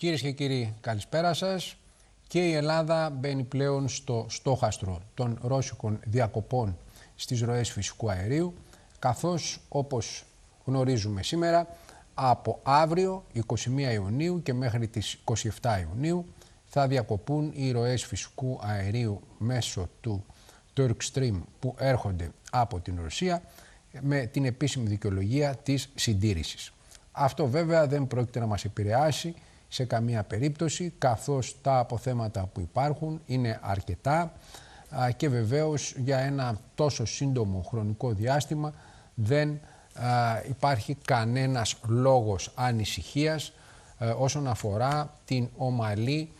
Κυρίες και κύριοι, καλησπέρα σας. Και η Ελλάδα μπαίνει πλέον στο στόχαστρο των ρώσικων διακοπών στις ροές φυσικού αερίου, καθώς όπως γνωρίζουμε σήμερα, από αύριο 21 Ιουνίου και μέχρι τις 27 Ιουνίου θα διακοπούν οι ροές φυσικού αερίου μέσω του Turk Stream που έρχονται από την Ρωσία με την επίσημη δικαιολογία της συντήρησης. Αυτό βέβαια δεν πρόκειται να μας επηρεάσει σε καμία περίπτωση καθώς τα αποθέματα που υπάρχουν είναι αρκετά και βεβαίως για ένα τόσο σύντομο χρονικό διάστημα δεν υπάρχει κανένας λόγος ανησυχίας ε, όσον αφορά την ομαλή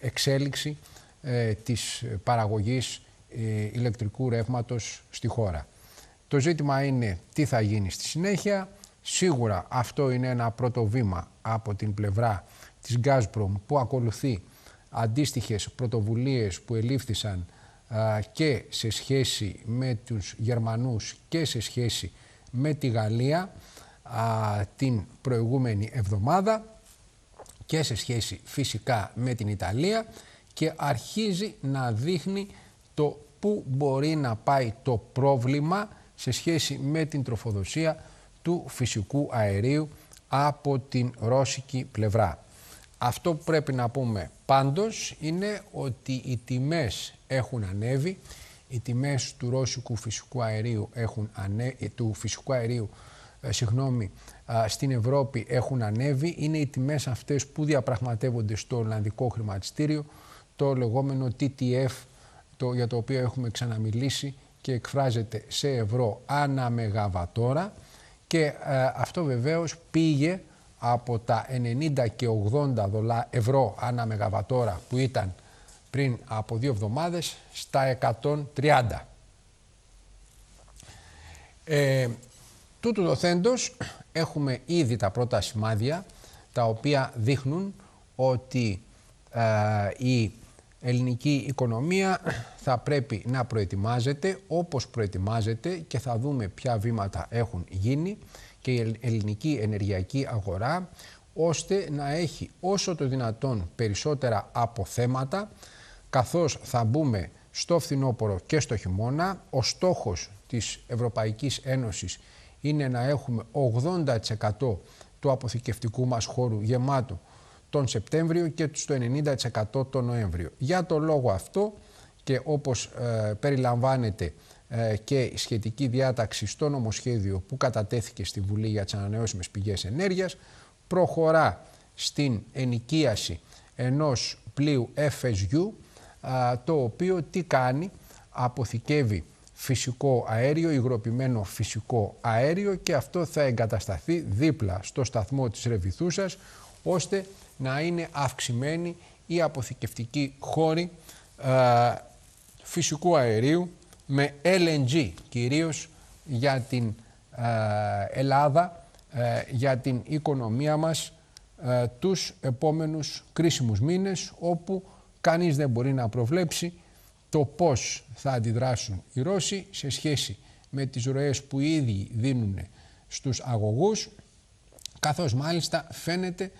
εξέλιξη ε, της παραγωγής ε, ηλεκτρικού ρεύματος στη χώρα. Το ζήτημα είναι τι θα γίνει στη συνέχεια. Σίγουρα αυτό είναι ένα πρώτο βήμα από την πλευρά της Gazprom που ακολουθεί αντίστοιχες πρωτοβουλίες που ελήφθησαν και σε σχέση με τους Γερμανούς και σε σχέση με τη Γαλλία την προηγούμενη εβδομάδα και σε σχέση φυσικά με την Ιταλία και αρχίζει να δείχνει το πού μπορεί να πάει το πρόβλημα σε σχέση με την τροφοδοσία του φυσικού αερίου από την ρώσικη πλευρά. Αυτό που πρέπει να πούμε πάντως είναι ότι οι τιμές έχουν ανέβει, οι τιμές του ρώσικου φυσικού αερίου, έχουν ανέ... του φυσικού αερίου ε, συγγνώμη, στην Ευρώπη έχουν ανέβει. Είναι οι τιμές αυτές που διαπραγματεύονται στο Ολλανδικό χρηματιστήριο, το λεγόμενο TTF, το, για το οποίο έχουμε ξαναμιλήσει και εκφράζεται σε ευρώ ανά μεγαβατόρα και ε, αυτό βεβαίως πήγε από τα 90 και 80 δολά, ευρώ ανά μεγαβατόρα που ήταν πριν από δύο εβδομάδες στα 130. Ε, τούτου δοθέντος έχουμε ήδη τα πρώτα σημάδια τα οποία δείχνουν ότι ε, η ελληνική οικονομία θα πρέπει να προετοιμάζεται όπως προετοιμάζεται και θα δούμε ποια βήματα έχουν γίνει και η ελληνική ενεργειακή αγορά ώστε να έχει όσο το δυνατόν περισσότερα αποθέματα καθώς θα μπούμε στο φθινόπωρο και στο χειμώνα. Ο στόχος της Ευρωπαϊκής Ένωσης είναι να έχουμε 80% του αποθηκευτικού μας χώρου γεμάτο τον Σεπτέμβριο και στο 90% τον Νοέμβριο. Για το λόγο αυτό και όπως ε, περιλαμβάνεται ε, και η σχετική διάταξη στο νομοσχέδιο που κατατέθηκε στη Βουλή για τις ανανεώσιμες πηγές ενέργειας, προχωρά στην ενοικίαση ενός πλοίου FSU, το οποίο τι κάνει, αποθηκεύει φυσικό αέριο, υγροποιημένο φυσικό αέριο και αυτό θα εγκατασταθεί δίπλα στο σταθμό της Ρεβιθούσας ώστε να είναι αυξημένη η αποθηκευτική χώρη φυσικού αερίου με LNG κυρίως για την Ελλάδα, για την οικονομία μας τους επόμενους κρίσιμους μήνες όπου κανείς δεν μπορεί να προβλέψει το πώς θα αντιδράσουν οι Ρώσοι σε σχέση με τις ροές που ήδη δίνουν στους αγωγούς καθώς μάλιστα φαίνεται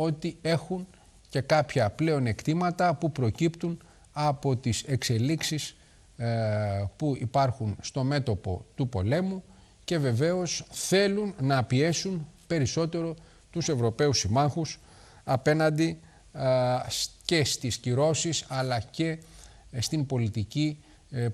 ότι έχουν και κάποια πλέον εκτήματα που προκύπτουν από τις εξελίξεις ε, που υπάρχουν στο μέτωπο του πολέμου και βεβαίως θέλουν να πιέσουν περισσότερο τους Ευρωπαίους συμμάχους απέναντι ε, και στις κυρώσεις αλλά και ε, στην πολιτική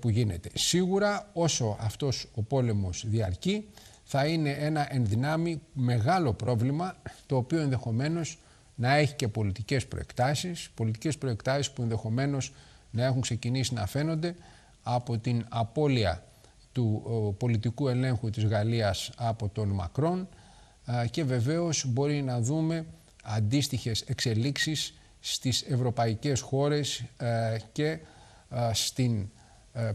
που γίνεται. Σίγουρα όσο αυτός ο πόλεμος διαρκεί θα είναι ένα ενδυνάμει μεγάλο πρόβλημα το οποίο ενδεχομένως να έχει και πολιτικές προεκτάσεις, πολιτικές προεκτάσεις που ενδεχομένως να έχουν ξεκινήσει να φαίνονται από την απώλεια του πολιτικού ελέγχου της Γαλλίας από τον Μακρόν και βεβαίως μπορεί να δούμε αντίστοιχες εξελίξεις στις ευρωπαϊκές χώρες και στην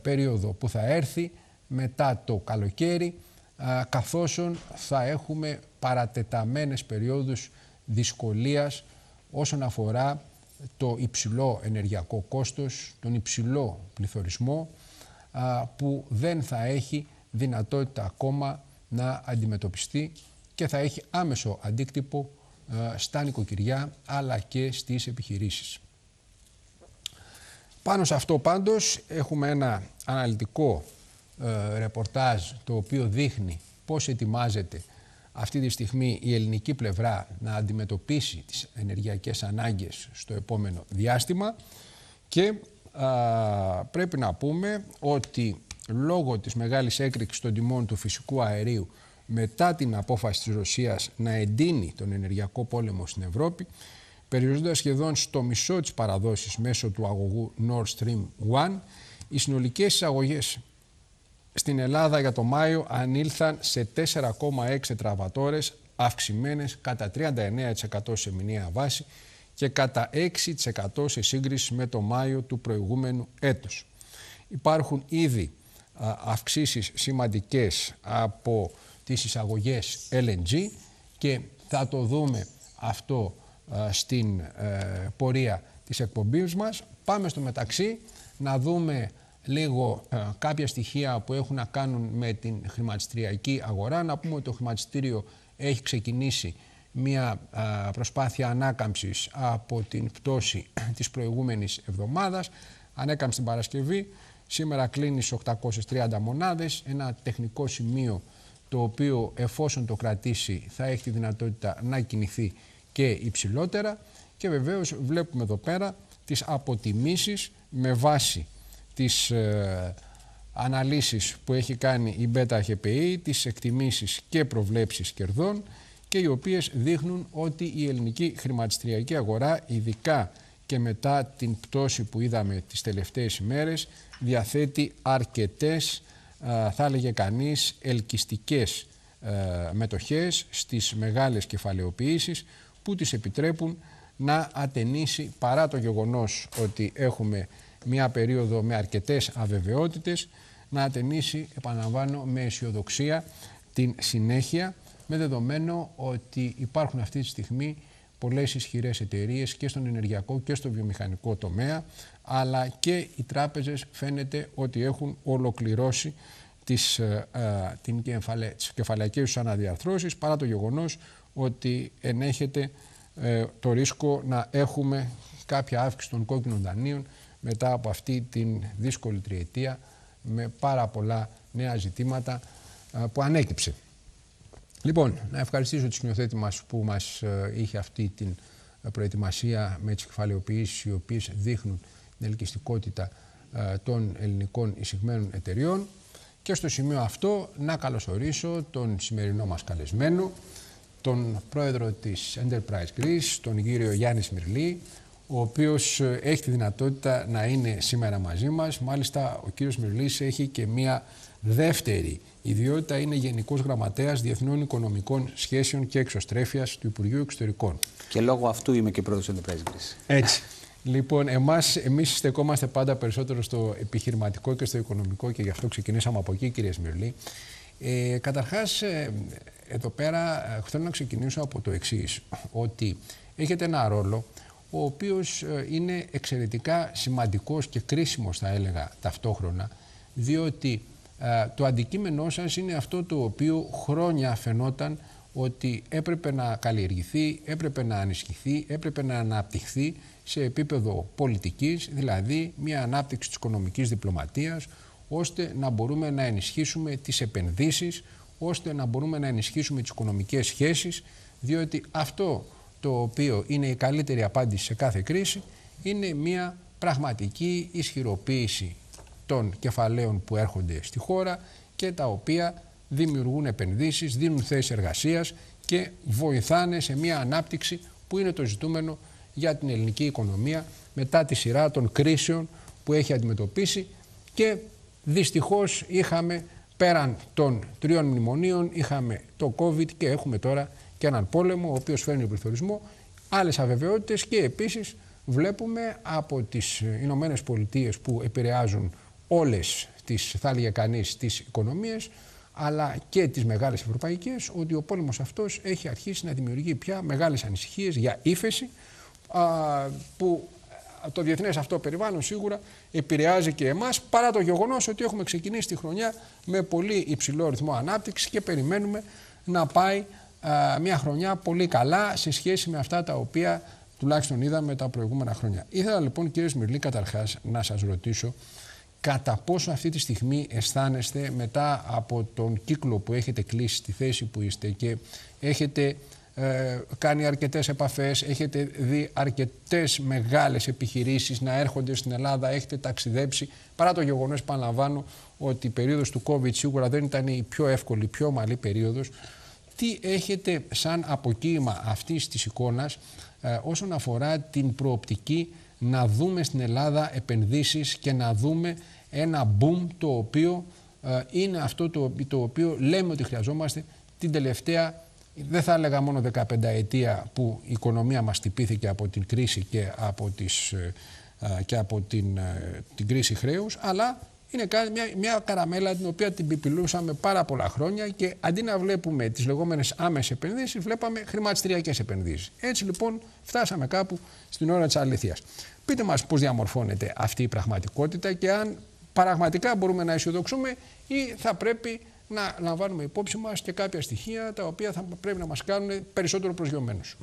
περίοδο που θα έρθει μετά το καλοκαίρι καθώς θα έχουμε παρατεταμένες περιόδους δυσκολίας όσον αφορά το υψηλό ενεργειακό κόστος, τον υψηλό πληθωρισμό που δεν θα έχει δυνατότητα ακόμα να αντιμετωπιστεί και θα έχει άμεσο αντίκτυπο στα νοικοκυριά αλλά και στις επιχειρήσεις. Πάνω σε αυτό πάντως έχουμε ένα αναλυτικό ε, ρεπορτάζ το οποίο δείχνει πώς ετοιμάζεται αυτή τη στιγμή η ελληνική πλευρά να αντιμετωπίσει τις ενεργειακές ανάγκες στο επόμενο διάστημα και πρέπει να πούμε ότι λόγω της μεγάλης έκρηξης των τιμών του φυσικού αερίου μετά την απόφαση της Ρωσίας να εντείνει τον ενεργειακό πόλεμο στην Ευρώπη περιορίζοντας σχεδόν στο μισό της παραδόσης μέσω του αγωγού Nord Stream 1 οι συνολικές εισαγωγές στην Ελλάδα για το Μάιο ανήλθαν σε 4,6 τραβατόρες αυξημένες κατά 39% σε μηνιαία βάση και κατά 6% σε σύγκριση με το Μάιο του προηγούμενου έτους. Υπάρχουν ήδη αυξήσεις σημαντικές από τις εισαγωγές LNG και θα το δούμε αυτό στην ε, πορεία της εκπομπής μας. Πάμε στο μεταξύ να δούμε λίγο ε, κάποια στοιχεία που έχουν να κάνουν με την χρηματιστηριακή αγορά. Να πούμε ότι το χρηματιστήριο έχει ξεκινήσει μια προσπάθεια ανάκαμψης από την πτώση της προηγούμενης εβδομάδας. Ανέκαμψη την Παρασκευή, σήμερα κλείνει στις 830 μονάδες, ένα τεχνικό σημείο το οποίο εφόσον το κρατήσει θα έχει τη δυνατότητα να κινηθεί και υψηλότερα και βεβαίως βλέπουμε εδώ πέρα τις αποτιμήσεις με βάση τις ε, αναλύσεις που έχει κάνει η Beta HPE, τις εκτιμήσεις και προβλέψεις κερδών και οι οποίες δείχνουν ότι η ελληνική χρηματιστηριακή αγορά, ειδικά και μετά την πτώση που είδαμε τις τελευταίες ημέρες, διαθέτει αρκετές, θα έλεγε κανείς, ελκυστικές ε, μετοχές στις μεγάλες κεφαλαιοποιήσεις που τις επιτρέπουν να ατενίσει παρά το γεγονός ότι έχουμε μια περίοδο με αρκετές αβεβαιότητες να ατενίσει, επαναλαμβάνω, με αισιοδοξία την συνέχεια με δεδομένο ότι υπάρχουν αυτή τη στιγμή πολλές ισχυρές εταιρείες και στον ενεργειακό και στο βιομηχανικό τομέα αλλά και οι τράπεζες φαίνεται ότι έχουν ολοκληρώσει τις, ε, ε την κεφαλαι, τις κεφαλαϊκές τους αναδιαρθρώσεις παρά το γεγονός ότι ενέχεται ε, το ρίσκο να έχουμε κάποια αύξηση των κόκκινων δανείων μετά από αυτή την δύσκολη τριετία με πάρα πολλά νέα ζητήματα που ανέκυψε. Λοιπόν, να ευχαριστήσω τη σκηνοθέτη μας που μας ε, είχε αυτή την ε, προετοιμασία με τις κεφαλαιοποιήσεις οι οποίες δείχνουν την ελκυστικότητα ε, των ελληνικών εισηγμένων εταιριών και στο σημείο αυτό να καλωσορίσω τον σημερινό μας καλεσμένο, τον πρόεδρο της Enterprise Greece, τον κύριο Γιάννη Σμυρλή, ο οποίος ε, έχει τη δυνατότητα να είναι σήμερα μαζί μας. Μάλιστα, ο κύριος Μυρλής έχει και μία δεύτερη ιδιότητα, είναι Γενικός Γραμματέας Διεθνών Οικονομικών Σχέσεων και Εξωστρέφειας του Υπουργείου Εξωτερικών. Και λόγω αυτού είμαι και πρόεδρος Enterprise Greece. Έτσι. Λοιπόν, εμάς, εμείς στεκόμαστε πάντα περισσότερο στο επιχειρηματικό και στο οικονομικό και γι' αυτό ξεκινήσαμε από εκεί, κύριε Σμυρλή. Ε, καταρχάς, ε, εδώ πέρα ε, θέλω να ξεκινήσω από το εξής ότι έχετε ένα ρόλο ο οποίος ε, είναι εξαιρετικά σημαντικός και κρίσιμος θα έλεγα ταυτόχρονα διότι ε, το αντικείμενό σας είναι αυτό το οποίο χρόνια φαινόταν ότι έπρεπε να καλλιεργηθεί, έπρεπε να ανισχυθεί, έπρεπε να αναπτυχθεί σε επίπεδο πολιτικής, δηλαδή μια ανάπτυξη της οικονομικής διπλωματίας, ώστε να μπορούμε να ενισχύσουμε τις επενδύσεις, ώστε να μπορούμε να ενισχύσουμε τις οικονομικές σχέσεις, διότι αυτό το οποίο είναι η καλύτερη απάντηση σε κάθε κρίση, είναι μια πραγματική ισχυροποίηση των κεφαλαίων που έρχονται στη χώρα και τα οποία δημιουργούν επενδύσεις, δίνουν θέσεις εργασίας και βοηθάνε σε μια ανάπτυξη που είναι το ζητούμενο για την ελληνική οικονομία μετά τη σειρά των κρίσεων που έχει αντιμετωπίσει και δυστυχώς είχαμε πέραν των τριών μνημονίων είχαμε το COVID και έχουμε τώρα και έναν πόλεμο ο οποίος φέρνει πληθωρισμό, άλλες αβεβαιότητες και επίσης βλέπουμε από τις Ηνωμένες Πολιτείες που επηρεάζουν όλες τις, θα έλεγε κανείς, τις οικονομίες αλλά και τις μεγάλες ευρωπαϊκές ότι ο πόλεμος αυτός έχει αρχίσει να δημιουργεί πια μεγάλες ανησυχίες για ύφεση α, που το διεθνές αυτό περιβάλλον σίγουρα επηρεάζει και εμάς παρά το γεγονός ότι έχουμε ξεκινήσει τη χρονιά με πολύ υψηλό ρυθμό ανάπτυξης και περιμένουμε να πάει μια χρονιά πολύ καλά σε σχέση με αυτά τα οποία τουλάχιστον είδαμε τα προηγούμενα χρόνια. Ήθελα λοιπόν κύριε Σμυρλή καταρχάς να σας ρωτήσω κατά πόσο αυτή τη στιγμή αισθάνεστε μετά από τον κύκλο που έχετε κλείσει στη θέση που είστε και έχετε ε, κάνει αρκετές επαφές, έχετε δει αρκετές μεγάλες επιχειρήσεις να έρχονται στην Ελλάδα, έχετε ταξιδέψει, παρά το γεγονός, επαναλαμβάνω, ότι η περίοδος του COVID σίγουρα δεν ήταν η πιο εύκολη, η πιο ομαλή περίοδος. Τι έχετε σαν αποκοίημα αυτής της εικόνας ε, όσον αφορά την προοπτική να δούμε στην Ελλάδα επενδύσεις και να δούμε ένα boom το οποίο ε, είναι αυτό το, το οποίο λέμε ότι χρειαζόμαστε την τελευταία δεν θα έλεγα μόνο 15 ετία που η οικονομία μας τυπήθηκε από την κρίση και από, τις, ε, και από την, την κρίση χρέους, αλλά είναι μια, μια καραμέλα την οποία την πιπιλούσαμε πάρα πολλά χρόνια και αντί να βλέπουμε τις λεγόμενες άμεσες επενδύσεις, βλέπαμε χρηματιστηριακές επενδύσεις. Έτσι λοιπόν φτάσαμε κάπου στην ώρα της αλήθειας. Πείτε μας πώς διαμορφώνεται αυτή η πραγματικότητα και αν πραγματικά μπορούμε να αισιοδοξούμε ή θα πρέπει να λαμβάνουμε υπόψη μας και κάποια στοιχεία τα οποία θα πρέπει να μας κάνουν περισσότερο προσγειωμένους.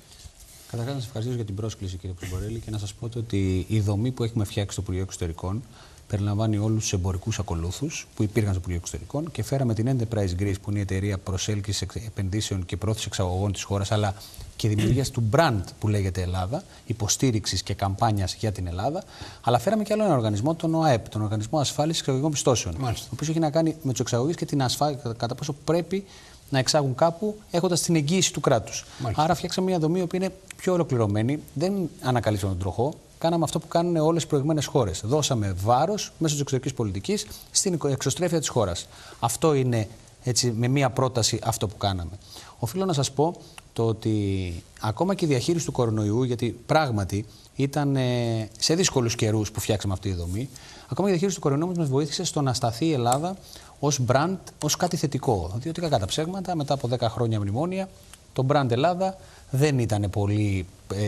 Καταρχάς, να σας ευχαριστήσω για την πρόσκληση, κύριε Πρεμπορέλη, και να σας πω ότι η δομή που έχουμε φτιάξει στο Υπουργείο Εξωτερικών περιλαμβάνει όλους τους εμπορικούς ακολούθους που υπήρχαν στο Υπουργείο Εξωτερικών και φέραμε την Enterprise Greece, που είναι η εταιρεία προσέλκυσης επενδύσεων και πρόθεσης εξαγωγών της χώρας, αλλά και δημιουργίας του brand που λέγεται Ελλάδα, υποστήριξης και καμπάνιας για την Ελλάδα. Αλλά φέραμε και άλλο ένα οργανισμό, τον ΟΑΕΠ, τον Οργανισμό Ασφάλισης Εξαγωγικών Πιστώσεων. Ο οποίος έχει να κάνει με τους εξαγωγείς και την ασφάλεια, κατά πόσο πρέπει να εξάγουν κάπου έχοντας την εγγύηση του κράτους. Άρα φτιάξαμε μια δομή που είναι πιο ολοκληρωμένη. Δεν ανακαλύψαμε τον τροχό κάναμε αυτό που κάνουν όλες οι προηγούμενε χώρες. Δώσαμε βάρος μέσω της εξωτερικής πολιτικής στην εξωστρέφεια της χώρας. Αυτό είναι έτσι, με μία πρόταση αυτό που κάναμε. Οφείλω να σας πω το ότι ακόμα και η διαχείριση του κορονοϊού, γιατί πράγματι ήταν ε, σε δύσκολους καιρούς που φτιάξαμε αυτή η δομή, ακόμα και η διαχείριση του κορονοϊού μας βοήθησε στο να σταθεί η Ελλάδα ως brand, ως κάτι θετικό. Διότι κακά τα ψέγματα, μετά από 10 χρόνια μνημόνια, το brand Ελλάδα δεν ήταν πολύ ε,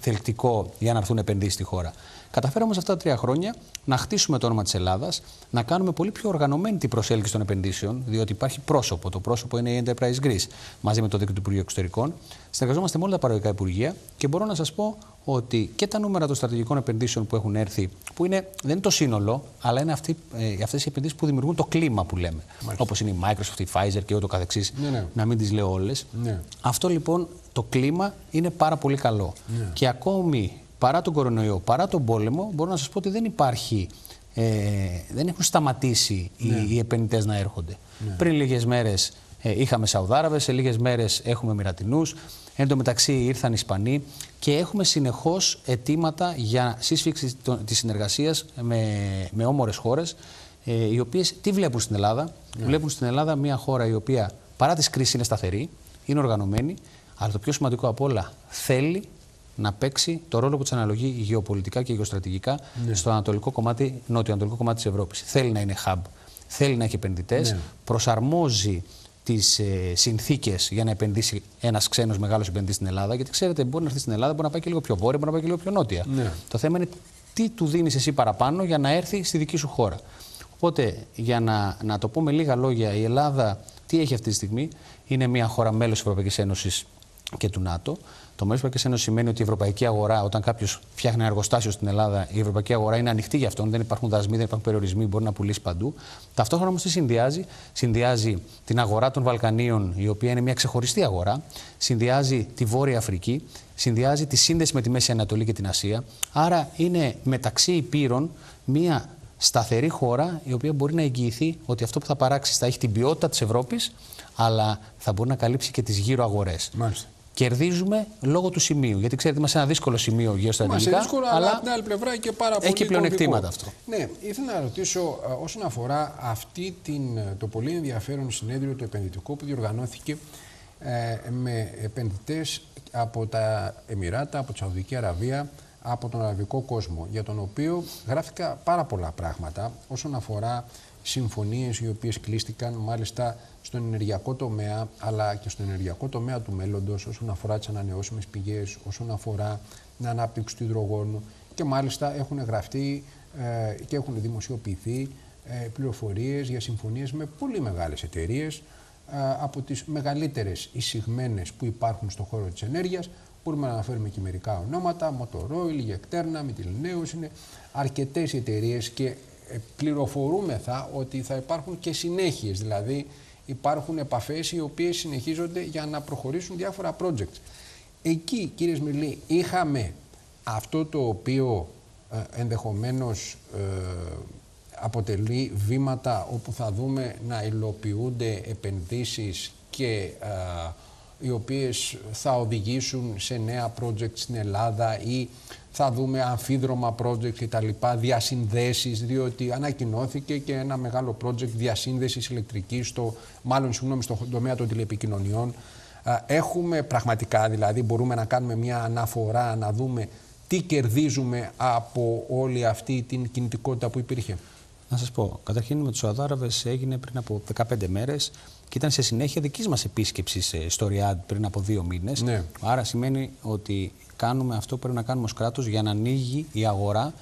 θελκτικό για να έρθουν επενδύσεις στη χώρα. Καταφέραμε όμως αυτά τα τρία χρόνια να χτίσουμε το όνομα της Ελλάδας, να κάνουμε πολύ πιο οργανωμένη την προσέλκυση των επενδύσεων, διότι υπάρχει πρόσωπο. Το πρόσωπο είναι η Enterprise Greece, μαζί με το δίκτυο του Υπουργείου Εξωτερικών. Συνεργαζόμαστε με όλα τα παραγωγικά υπουργεία και μπορώ να σας πω ότι και τα νούμερα των στρατηγικών επενδύσεων που έχουν έρθει, που είναι, δεν είναι το σύνολο, αλλά είναι αυτέ ε, αυτές οι επενδύσεις που δημιουργούν το κλίμα που λέμε. Όπως είναι η Microsoft, η Pfizer και ούτω καθεξής. Ναι, ναι. Να μην τις λέω όλες. Ναι. Αυτό λοιπόν το κλίμα είναι πάρα πολύ καλό. Ναι. Και ακόμη παρά τον κορονοϊό, παρά τον πόλεμο, μπορώ να σας πω ότι δεν υπάρχει, ε, δεν έχουν σταματήσει οι, ναι. οι επενδυτές να έρχονται. Ναι. Πριν λίγες μέρες ε, είχαμε Σαουδάραβες, σε λίγες μέρες έχουμε Μυρατινούς, εν τω μεταξύ ήρθαν Ισπανοί και έχουμε συνεχώς αιτήματα για σύσφυξη της συνεργασίας με, με όμορες χώρες, ε, οι οποίες τι βλέπουν στην Ελλάδα; Ναι. Βλέπουν στην Ελλάδα μια χώρα η οποία παρά τις κρίσεις είναι σταθερή, είναι οργανωμένη, αλλά το πιο σημαντικό απ' όλα θέλει να παίξει το ρόλο που της αναλογεί γεωπολιτικά και γεωστρατηγικά ναι. στο ανατολικό κομμάτι, νότιο-ανατολικό κομμάτι της Ευρώπης. Θέλει να είναι hub, θέλει να έχει επενδυτές, ναι. προσαρμόζει τις ε, συνθήκες για να επενδύσει ένας ξένος μεγάλος επενδυτής στην Ελλάδα. Γιατί ξέρετε, μπορεί να έρθει στην Ελλάδα, μπορεί να πάει και λίγο πιο βόρεια, μπορεί να πάει και λίγο πιο νότια. Ναι. Το θέμα είναι τι του δίνεις εσύ παραπάνω για να έρθει στη δική σου χώρα. Οπότε, για να, να το πούμε λίγα λόγια, η Ελλάδα τι έχει αυτή τη στιγμή. Είναι μια χώρα μέλος της Ευρωπαϊκής Ένωσης και του ΝΑΤΟ. Το μέσο Ευρωπαϊκή Ένωσης σημαίνει ότι η ευρωπαϊκή αγορά, όταν κάποιος φτιάχνει ένα εργοστάσιο στην Ελλάδα, η ευρωπαϊκή αγορά είναι ανοιχτή για αυτόν. Δεν υπάρχουν δασμοί, δεν υπάρχουν περιορισμοί, μπορεί να πουλήσει παντού. Ταυτόχρονα όμως τι συνδυάζει, συνδυάζει την αγορά των Βαλκανίων, η οποία είναι μια ξεχωριστή αγορά, συνδυάζει τη Βόρεια Αφρική, συνδυάζει τη σύνδεση με τη Μέση Ανατολή και την Ασία. Άρα είναι μεταξύ υπήρων μια σταθερή χώρα η οποία μπορεί να εγγυηθεί ότι αυτό που θα παράξει θα έχει την ποιότητα της Ευρώπης, αλλά θα μπορεί να καλύψει και τις γύρω αγορές. Κερδίζουμε λόγω του σημείου. Γιατί ξέρετε, είμαστε ένα δύσκολο σημείο γεωστρατηγικά. Είμαστε δύσκολο, αλλά, από την άλλη πλευρά και πάρα πολύ. Έχει πλεονεκτήματα αυτό. Ναι, ήθελα να ρωτήσω ε, όσον αφορά αυτή την, ε, το πολύ ενδιαφέρον συνέδριο το επενδυτικό που διοργανώθηκε ε, με επενδυτές από τα Εμμυράτα, από τη Σαουδική Αραβία, από τον αραβικό κόσμο, για τον οποίο γράφτηκα πάρα πολλά πράγματα όσον αφορά συμφωνίες οι οποίες κλείστηκαν μάλιστα στον ενεργειακό τομέα αλλά και στον ενεργειακό τομέα του μέλλοντος όσον αφορά τις ανανεώσιμες πηγές, όσον αφορά την ανάπτυξη του υδρογόνου και μάλιστα έχουν γραφτεί ε, και έχουν δημοσιοποιηθεί ε, πληροφορίες για συμφωνίες με πολύ μεγάλες εταιρείες από τις μεγαλύτερες εισηγμένες που υπάρχουν στον χώρο της ενέργειας. Μπορούμε να αναφέρουμε και μερικά ονόματα, Motorola, Γεκτέρνα, Μιτιλνέους, είναι αρκετές εταιρείες και ε, πληροφορούμεθα ότι θα υπάρχουν και συνέχειες, δηλαδή υπάρχουν επαφές οι οποίες συνεχίζονται για να προχωρήσουν διάφορα projects. Εκεί, κύριε Σμιλή, είχαμε αυτό το οποίο ε, ενδεχομένως ε, αποτελεί βήματα όπου θα δούμε να υλοποιούνται επενδύσεις και ε, οι οποίες θα οδηγήσουν σε νέα project στην Ελλάδα ή θα δούμε αμφίδρομα project και τα λοιπά, διασυνδέσεις, διότι ανακοινώθηκε και ένα μεγάλο project διασύνδεσης ηλεκτρικής, στο, μάλλον συγγνώμη, στον τομέα των τηλεπικοινωνιών. Έχουμε πραγματικά, δηλαδή μπορούμε να κάνουμε μια αναφορά, να δούμε τι κερδίζουμε από όλη αυτή την κινητικότητα που υπήρχε. Να σας πω, καταρχήν με τους Αδάραβε έγινε πριν από 15 μέρες και ήταν σε συνέχεια δικής μας επίσκεψης στο Ριάντ πριν από δύο μήνες. Ναι. Άρα σημαίνει ότι κάνουμε αυτό που πρέπει να κάνουμε ως κράτος για να ανοίγει η αγορά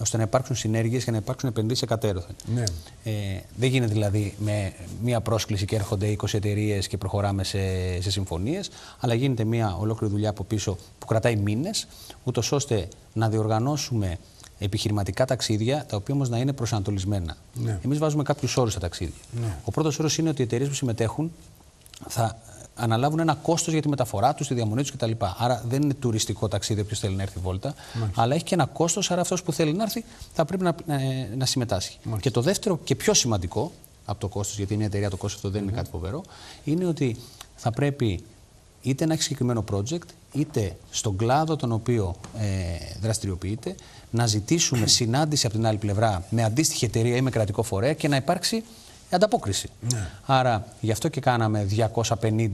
ώστε να υπάρξουν συνέργειες και να υπάρξουν επενδύσεις εκατέρωθεν. Ναι. Ε, δεν γίνεται δηλαδή με μία πρόσκληση και έρχονται 20 εταιρείες και προχωράμε σε, σε συμφωνίες, αλλά γίνεται μία ολόκληρη δουλειά από πίσω που κρατάει μήνες, ούτως ώστε να διοργανώσουμε επιχειρηματικά ταξίδια, τα οποία όμως να είναι προσανατολισμένα. Ναι. Εμείς βάζουμε κάποιους όρους στα ταξίδια. Ναι. Ο πρώτος όρος είναι ότι οι εταιρείες που συμμετέχουν θα αναλάβουν ένα κόστος για τη μεταφορά τους, τη διαμονή τους κτλ. Άρα δεν είναι τουριστικό ταξίδι όποιος θέλει να έρθει βόλτα, Μάλιστα. αλλά έχει και ένα κόστος. Άρα αυτός που θέλει να έρθει θα πρέπει να, να, να συμμετάσχει. Μάλιστα. Και το δεύτερο και πιο σημαντικό από το κόστος, γιατί μια εταιρεία το κόστος αυτό δεν είναι κάτι φοβερό, είναι ότι θα πρέπει είτε να έχει συγκεκριμένο project, είτε στον κλάδο τον οποίο ε, δραστηριοποιείται, να ζητήσουμε συνάντηση από την άλλη πλευρά με αντίστοιχη εταιρεία ή με κρατικό φορέα και να υπάρξει ανταπόκριση. Ναι. Άρα γι' αυτό και κάναμε 250,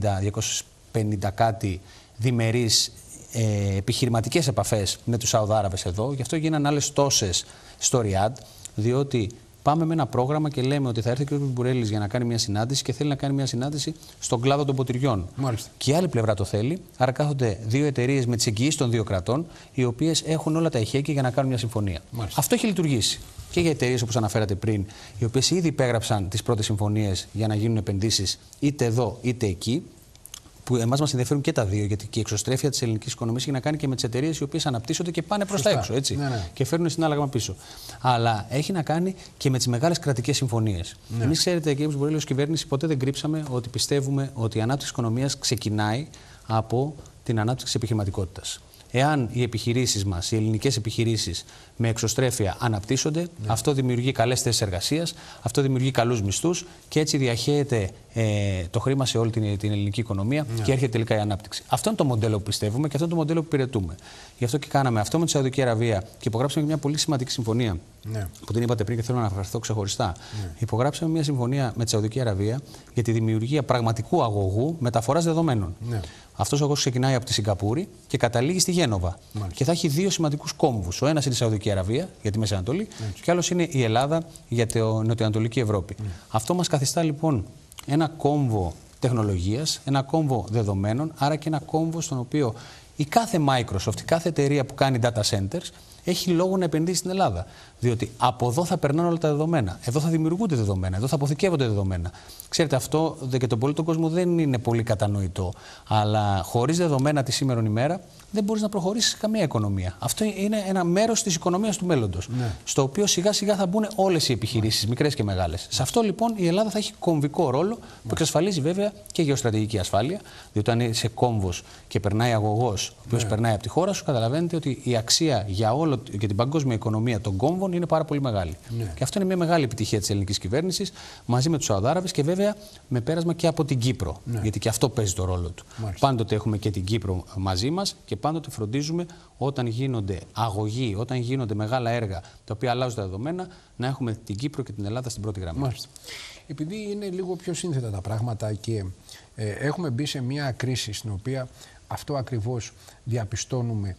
250 κάτι διμερείς ε, επιχειρηματικές επαφές με τους Σαουδάραβες εδώ. Γι' αυτό γίνανε άλλες τόσες στο Ριάντ, διότι πάμε με ένα πρόγραμμα και λέμε ότι θα έρθει ο κ. Μπουρέλης για να κάνει μια συνάντηση και θέλει να κάνει μια συνάντηση στον κλάδο των ποτηριών. Μάλιστα. Και η άλλη πλευρά το θέλει. Άρα κάθονται δύο εταιρείες με τις εγγυήσεις των δύο κρατών, οι οποίες έχουν όλα τα ηχέκια για να κάνουν μια συμφωνία. Μάλιστα. Αυτό έχει λειτουργήσει. Και για εταιρείες όπως αναφέρατε πριν, οι οποίες ήδη υπέγραψαν τις πρώτες συμφωνίες για να γίνουν επενδύσεις είτε εδώ είτε εκεί που εμάς μας ενδιαφέρουν και τα δύο, γιατί και η εξωστρέφεια της ελληνικής οικονομίας έχει να κάνει και με τις εταιρείες οι οποίες αναπτύσσονται και πάνε προς τα έξω. Έτσι, ναι, ναι. Και φέρνουν συνάλλαγμα πίσω. Αλλά έχει να κάνει και με τις μεγάλες κρατικές συμφωνίες. Ναι. Εμείς, ξέρετε, κύριε Μπουρέλη, ως κυβέρνηση ποτέ δεν κρύψαμε ότι πιστεύουμε ότι η ανάπτυξη οικονομίας ξεκινάει από την ανάπτυξη επιχειρηματικότητας. Εάν οι επιχειρήσεις μας, οι ελληνικές επιχειρήσεις με εξωστρέφεια αναπτύσσονται, ναι. αυτό δημιουργεί καλές θέσεις εργασίας, αυτό δημιουργεί καλούς μισθούς και έτσι διαχέεται ε, το χρήμα σε όλη την, την ελληνική οικονομία ναι. και έρχεται τελικά η ανάπτυξη. Αυτό είναι το μοντέλο που πιστεύουμε και αυτό είναι το μοντέλο που υπηρετούμε. Γι' αυτό και κάναμε αυτό με τη Σαουδική Αραβία και υπογράψαμε μια πολύ σημαντική συμφωνία. Ναι. Που την είπατε πριν και θέλω να αναφερθώ ξεχωριστά. Ναι. Υπογράψαμε μια συμφωνία με τη Σαουδική Αραβία για τη δημιουργία πραγματικού αγωγού μεταφοράς δεδομένων. Ναι. Αυτός ο αγωγό ξεκινάει από τη Σιγκαπούρη και καταλήγει στη Γένοβα. Μάλιστα. Και θα έχει δύο σημαντικούς κόμβους. Ο ένας είναι η Σαουδική Αραβία για τη Μέση Ανατολή και άλλος είναι η Ελλάδα για τη Νοτιοανατολική Ευρώπη. Ναι. Αυτό μας καθιστά λοιπόν ένα κόμβο τεχνολογίας, ένα κόμβο δεδομένων, άρα και ένα κόμβο στον οποίο η κάθε Microsoft, η κάθε εταιρεία που κάνει data centers έχει λόγο να επενδύσει στην Ελλάδα. Διότι από εδώ θα περνάνε όλα τα δεδομένα. Εδώ θα δημιουργούνται δεδομένα. Εδώ θα αποθηκεύονται δεδομένα. Ξέρετε, αυτό και τον πολίτο κόσμο δεν είναι πολύ κατανοητό. Αλλά χωρίς δεδομένα τη σήμερα ημέρα δεν μπορείς να προχωρήσεις σε καμία οικονομία. Αυτό είναι ένα μέρος της οικονομίας του μέλλοντος. Ναι. Στο οποίο σιγά σιγά θα μπουν όλες οι επιχειρήσεις, ναι. μικρές και μεγάλες. Σε αυτό λοιπόν η Ελλάδα θα έχει κομβικό ρόλο που ναι. εξασφαλίζει βέβαια και γεωστρατηγική ασφάλεια. Διότι αν είσαι κόμβος και περνάει αγωγός, ο οποίος ναι. περνάει από τη χώρα σου, καταλαβαίνετε ότι η αξία για, όλο, για την παγκόσμια οικονομία των κόμβων είναι πάρα πολύ μεγάλη. Ναι. Και αυτό είναι μια μεγάλη επιτυχία της ελληνικής κυβέρνησης μαζί με τους Σαουδάραβες και βέβαια με πέρασμα και από την Κύπρο. Ναι. Γιατί και αυτό παίζει το ρόλο του. Μάλιστα. Πάντοτε έχουμε και την Κύπρο μαζί μας και πάντοτε φροντίζουμε όταν γίνονται αγωγοί, όταν γίνονται μεγάλα έργα τα οποία αλλάζουν τα δεδομένα, να έχουμε την Κύπρο και την Ελλάδα στην πρώτη γραμμή. Μάλιστα. Επειδή είναι λίγο πιο σύνθετα τα πράγματα και ε, έχουμε μπει σε μια κρίση στην οποία αυτό ακριβώς διαπιστώνουμε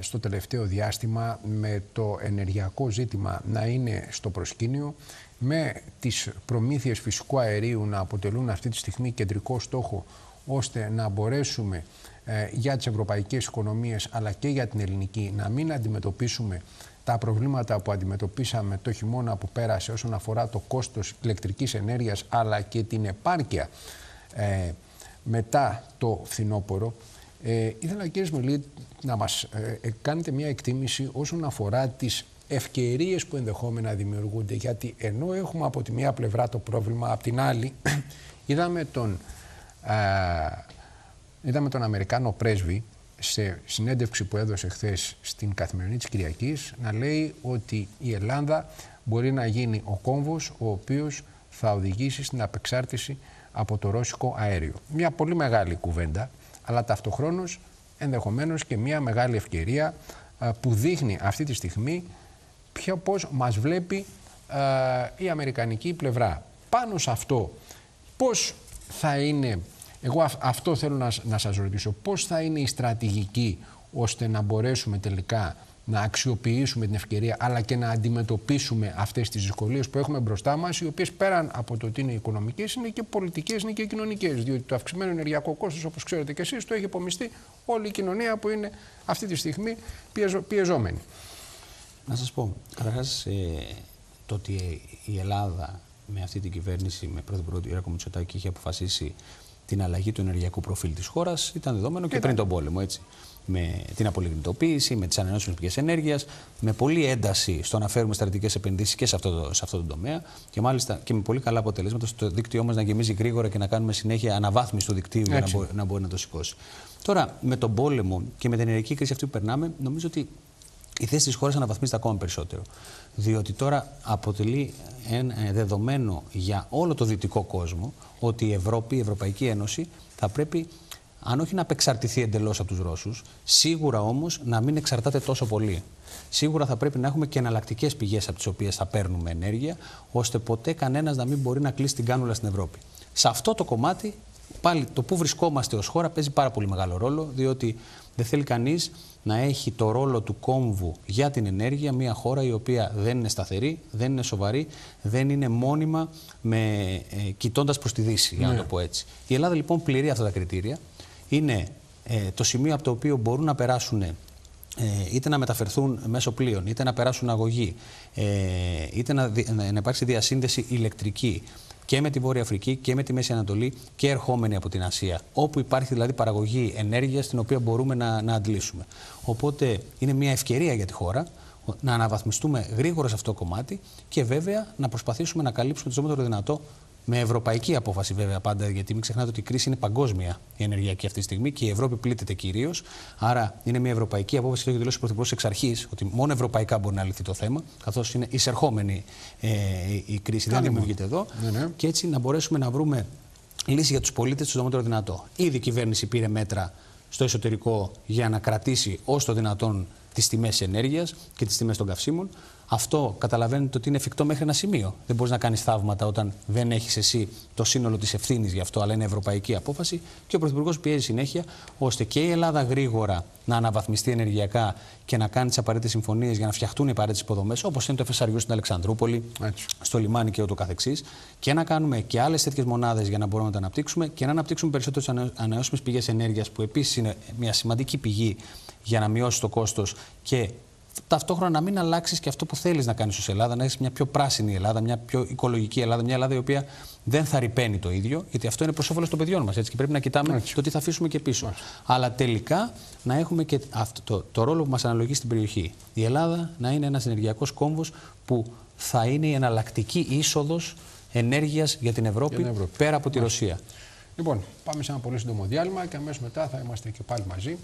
στο τελευταίο διάστημα με το ενεργειακό ζήτημα να είναι στο προσκήνιο, με τις προμήθειες φυσικού αερίου να αποτελούν αυτή τη στιγμή κεντρικό στόχο ώστε να μπορέσουμε ε, για τις ευρωπαϊκές οικονομίες αλλά και για την ελληνική να μην αντιμετωπίσουμε τα προβλήματα που αντιμετωπίσαμε το χειμώνα που πέρασε όσον αφορά το κόστος ηλεκτρικής ενέργειας αλλά και την επάρκεια ε, μετά το φθινόπωρο. Ε, ήθελα κύριε Σμελή να μας ε, ε, κάνετε μια εκτίμηση όσον αφορά τις ευκαιρίες που ενδεχόμενα δημιουργούνται γιατί ενώ έχουμε από τη μία πλευρά το πρόβλημα, από την άλλη είδαμε τον, είδαμε τον Αμερικάνο πρέσβη σε συνέντευξη που έδωσε χθες στην καθημερινή της Κυριακής να λέει ότι η Ελλάδα μπορεί να γίνει ο κόμβος ο οποίος θα οδηγήσει στην απεξάρτηση από το ρώσικο αέριο. Μια πολύ μεγάλη κουβέντα, αλλά ταυτοχρόνως ενδεχομένως και μια μεγάλη ευκαιρία που δείχνει αυτή τη στιγμή ποιο πώς μας βλέπει η αμερικανική πλευρά. Πάνω σε αυτό, πώς θα είναι, εγώ αυτό θέλω να, να σας ρωτήσω, πώς θα είναι η στρατηγική ώστε να μπορέσουμε τελικά να αξιοποιήσουμε την ευκαιρία αλλά και να αντιμετωπίσουμε αυτές τις δυσκολίες που έχουμε μπροστά μας οι οποίες πέραν από το ότι είναι οικονομικές είναι και πολιτικές, είναι και κοινωνικές διότι το αυξημένο ενεργειακό κόστος όπως ξέρετε και εσείς το έχει υπομειστεί όλη η κοινωνία που είναι αυτή τη στιγμή πιεζόμενη. Να σας πω, καταρχάς ε, το ότι η Ελλάδα με αυτή την κυβέρνηση, με πρωθυπουργό του Ιράκο Μητσοτάκη, είχε αποφασίσει την αλλαγή του ενεργειακού προφίλ της χώρας, ήταν δεδομένο και, πριν τον πόλεμο, έτσι. Με την απολιγνητοποίηση, με τις ανανεώσιμες πηγές ενέργειας, με πολλή ένταση στο να φέρουμε στρατηγικές επενδύσεις και σε αυτό, το, σε αυτό το τομέα και μάλιστα και με πολύ καλά αποτελέσματα στο δίκτυό μας να γεμίζει γρήγορα και να κάνουμε συνέχεια αναβάθμιση του δικτύου για να μπορεί, να μπορεί να το σηκώσει. Τώρα, με τον πόλεμο και με την ενεργειακή κρίση αυτή που περνάμε, νομίζω ότι η θέση της χώρας αναβαθμίζεται ακόμα περισσότερο. Διότι τώρα αποτελεί ένα ε, δεδομένο για όλο το δυτικό κόσμο ότι η Ευρώπη, η Ευρωπαϊκή Ένωση θα πρέπει, αν όχι να απεξαρτηθεί εντελώς από τους Ρώσους, σίγουρα όμως να μην εξαρτάται τόσο πολύ. Σίγουρα θα πρέπει να έχουμε και εναλλακτικές πηγές από τις οποίες θα παίρνουμε ενέργεια, ώστε ποτέ κανένας να μην μπορεί να κλείσει την κάνουλα στην Ευρώπη. Σε αυτό το κομμάτι, πάλι το που βρισκόμαστε ως χώρα παίζει πάρα πολύ μεγάλο ρόλο, διότι δεν θέλει κανείς να έχει το ρόλο του κόμβου για την ενέργεια μια χώρα η οποία δεν είναι σταθερή, δεν είναι σοβαρή, δεν είναι μόνιμα με, ε, κοιτώντας προς τη Δύση, για να ναι. το πω έτσι. Η Ελλάδα λοιπόν πληρεί αυτά τα κριτήρια. Είναι ε, το σημείο από το οποίο μπορούν να περάσουν ε, είτε να μεταφερθούν μέσω πλοίων, είτε να περάσουν αγωγή, ε, είτε να, να υπάρξει διασύνδεση ηλεκτρική, και με τη Βόρεια Αφρική και με τη Μέση Ανατολή και ερχόμενη από την Ασία. Όπου υπάρχει δηλαδή παραγωγή ενέργειας την οποία μπορούμε να, να αντλήσουμε. Οπότε είναι μια ευκαιρία για τη χώρα να αναβαθμιστούμε γρήγορα σε αυτό το κομμάτι και βέβαια να προσπαθήσουμε να καλύψουμε το ζώμετρο δυνατό με ευρωπαϊκή απόφαση βέβαια πάντα, γιατί μην ξεχνάτε ότι η κρίση είναι παγκόσμια η ενεργειακή αυτή τη στιγμή και η Ευρώπη πλήττεται κυρίως. Άρα είναι μια ευρωπαϊκή απόφαση, το έχει δηλώσει ο Πρωθυπουργός εξ αρχής, ότι μόνο ευρωπαϊκά μπορεί να λυθεί το θέμα, καθώς είναι εισερχόμενη ε, η κρίση, δεν δημιουργείται εδώ. Ναι, ναι. Και έτσι να μπορέσουμε να βρούμε λύση για τους πολίτες το ζώμετρο δυνατό. Ήδη η κυβέρνηση πήρε μέτρα στο εσωτερικό για να κρατήσει όσο το δυνατόν τις τιμές ενέργειας και τις τιμές των καυσίμων. Αυτό καταλαβαίνετε ότι είναι εφικτό μέχρι ένα σημείο. Δεν μπορείς να κάνεις θαύματα όταν δεν έχεις εσύ το σύνολο της ευθύνης γι' αυτό, αλλά είναι ευρωπαϊκή απόφαση. Και ο Πρωθυπουργός πιέζει συνέχεια ώστε και η Ελλάδα γρήγορα να αναβαθμιστεί ενεργειακά και να κάνει τις απαραίτητες συμφωνίες για να φτιαχτούν οι απαραίτητες υποδομές, όπως είναι το FSRU στην Αλεξανδρούπολη, Έτσι. στο λιμάνι και ούτω καθεξής. Και να κάνουμε και άλλες τέτοιες μονάδες για να μπορούμε να τα αναπτύξουμε και να αναπτύξουμε περισσότερες ανανεώσιμες πηγές ενέργειας, που επίσης είναι μια σημαντική πηγή για να μειώσει το κόστος και ταυτόχρονα να μην αλλάξεις και αυτό που θέλεις να κάνεις ως Ελλάδα, να έχεις μια πιο πράσινη Ελλάδα, μια πιο οικολογική Ελλάδα, μια Ελλάδα η οποία δεν θα ρηπαίνει το ίδιο, γιατί αυτό είναι προς όφελος των παιδιών μας. Και πρέπει να κοιτάμε έτσι. το τι θα αφήσουμε και πίσω. Έτσι. Αλλά τελικά να έχουμε και αυτό, το, το ρόλο που μας αναλογεί στην περιοχή. Η Ελλάδα να είναι ένας ενεργειακός κόμβος που θα είναι η εναλλακτική είσοδος ενέργειας για την Ευρώπη, πέρα από τη Ρωσία. Λοιπόν, πάμε σε ένα πολύ σύντομο διάλειμμα και αμέσως μετά θα είμαστε και πάλι μαζί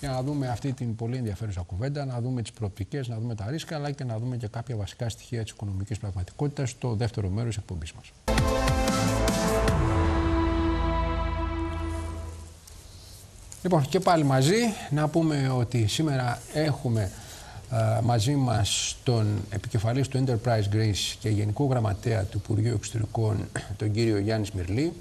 για να δούμε αυτή την πολύ ενδιαφέρουσα κουβέντα, να δούμε τις προοπτικές, να δούμε τα ρίσκα, αλλά και να δούμε και κάποια βασικά στοιχεία της οικονομικής πραγματικότητας στο δεύτερο μέρος της εκπομπής μας. Λοιπόν, και πάλι μαζί να πούμε ότι σήμερα έχουμε μαζί μας τον επικεφαλής του Enterprise Greece και γενικό γραμματέα του Υπουργείου Εξωτερικών, τον κύριο Γιάννη Μυρλή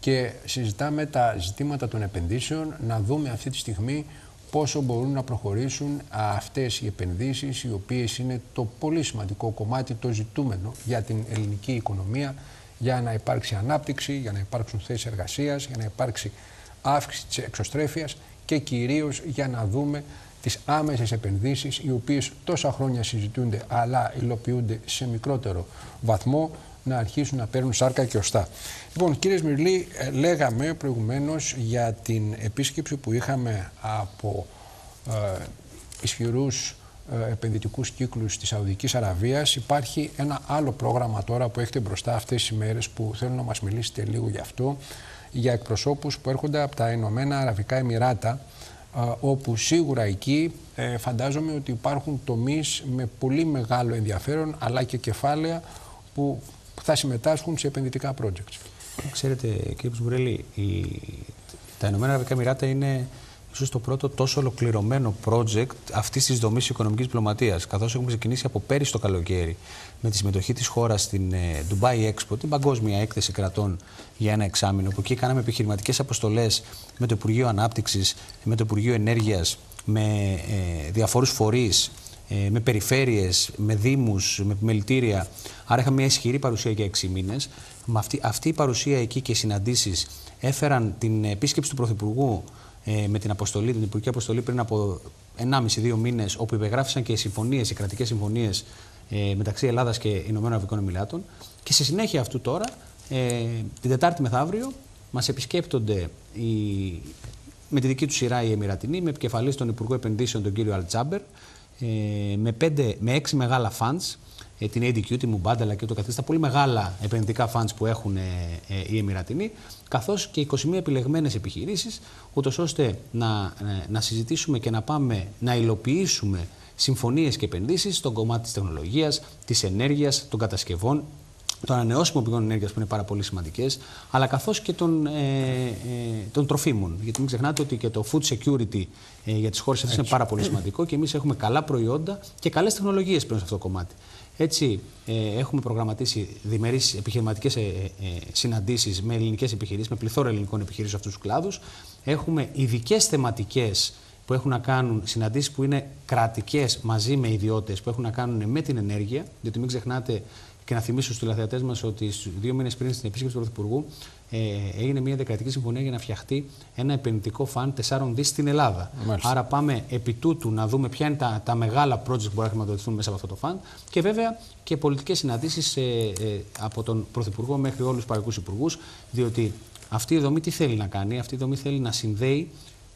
και συζητάμε τα ζητήματα των επενδύσεων, να δούμε αυτή τη στιγμή πόσο μπορούν να προχωρήσουν αυτές οι επενδύσεις οι οποίες είναι το πολύ σημαντικό κομμάτι, το ζητούμενο για την ελληνική οικονομία για να υπάρξει ανάπτυξη, για να υπάρξουν θέσεις εργασίας, για να υπάρξει αύξηση της εξωστρέφειας και κυρίως για να δούμε τις άμεσες επενδύσεις οι οποίες τόσα χρόνια συζητούνται αλλά υλοποιούνται σε μικρότερο βαθμό να αρχίσουν να παίρνουν σάρκα και οστά. Λοιπόν, κύριε Σμυρλή, ε, λέγαμε προηγουμένως για την επίσκεψη που είχαμε από ε, ισχυρούς ε, επενδυτικούς κύκλους της Σαουδικής Αραβίας. Υπάρχει ένα άλλο πρόγραμμα τώρα που έχετε μπροστά αυτές τις ημέρες που θέλω να μας μιλήσετε λίγο γι' αυτό για εκπροσώπους που έρχονται από τα Ηνωμένα Αραβικά Εμμυράτα όπου σίγουρα εκεί ε, φαντάζομαι ότι υπάρχουν τομείς με πολύ μεγάλο ενδιαφέρον αλλά και κεφάλαια που θα συμμετάσχουν σε επενδυτικά projects. Ξέρετε κύριε Πουσμπουρέλη, τα Ηνωμένα Αραβικά Εμμυράτα είναι ίσως το πρώτο τόσο ολοκληρωμένο project αυτής της δομής οικονομικής διπλωματίας. Καθώς έχουμε ξεκινήσει από πέρυσι το καλοκαίρι με τη συμμετοχή της χώρας στην ε, Dubai Expo, την παγκόσμια έκθεση κρατών για ένα εξάμεινο, που εκεί κάναμε επιχειρηματικές αποστολές με το Υπουργείο Ανάπτυξης, με το Υπουργείο Ενέργειας, με ε, διαφόρους φορείς, ε, με περιφέρειες, με δήμους, με επιμελητήρια. Άρα είχαμε μια ισχυρή παρουσία για έξι μήνες. Αυτή, αυτή η παρουσία εκεί και οι συναντήσεις έφεραν την επίσκεψη του Πρωθυπουργού ε, με την αποστολή, την Υπουργική Αποστολή πριν από 1,5-2 μήνες, όπου υπεγράφησαν και οι συμφωνίες, οι κρατικές συμφωνίες ε, μεταξύ Ελλάδας και Ηνωμένων Αραβικών Εμμυλάτων. Και σε συνέχεια αυτού τώρα, ε, την Τετάρτη μεθαύριο, μας επισκέπτονται οι, με τη δική τους σειρά οι Εμμυρατινοί, με επικεφαλής τον Υπουργό Επενδύσεων, τον κύριο Αλτζάμπερ, ε, με, πέντε, με έξι μεγάλα funds, ε, την ADQ, τη Μουμπάνταλα και το καθένα, τα πολύ μεγάλα επενδυτικά funds που έχουν ε, ε, οι Εμμυρατινοί, καθώς και 21 επιλεγμένες επιχειρήσεις, ούτως ώστε να, να συζητήσουμε και να πάμε να υλοποιήσουμε συμφωνίες και επενδύσεις στον κομμάτι της τεχνολογίας, της ενέργειας, των κατασκευών, των ανανεώσιμων πηγών ενέργειας που είναι πάρα πολύ σημαντικές, αλλά καθώς και των, ε, ε, των τροφίμων. Γιατί μην ξεχνάτε ότι και το food security ε, για τις χώρες αυτές είναι πάρα πολύ σημαντικό και εμείς έχουμε καλά προϊόντα και καλές τεχνολογίες πλέον σε αυτό το κομμάτι. Έτσι, ε, έχουμε προγραμματίσει διμερείς επιχειρηματικές ε, ε, συναντήσεις με ελληνικές επιχειρήσεις, με πληθώρα ελληνικών επιχειρήσεων σε αυτούς τους κλάδους. Έχουμε ειδικές θεματικές που έχουν να κάνουν συναντήσεις που είναι κρατικές μαζί με ιδιώτες που έχουν να κάνουν με την ενέργεια. Διότι μην ξεχνάτε και να θυμίσω στους τηλεθεατές μας ότι δύο μήνες πριν στην επίσκεψη του Πρωθυπουργού ε, έγινε μια δεκαετική συμφωνία για να φτιαχτεί ένα επενδυτικό φαν 4 δις στην Ελλάδα. Μάλιστα. Άρα πάμε επί τούτου να δούμε ποια είναι τα, τα μεγάλα project που μπορεί να χρηματοδοτηθούν μέσα από αυτό το φαν και βέβαια και πολιτικές συναντήσεις ε, ε, από τον Πρωθυπουργό μέχρι όλους τους παραγωγού υπουργούς, διότι αυτή η δομή τι θέλει να κάνει, αυτή η δομή θέλει να συνδέει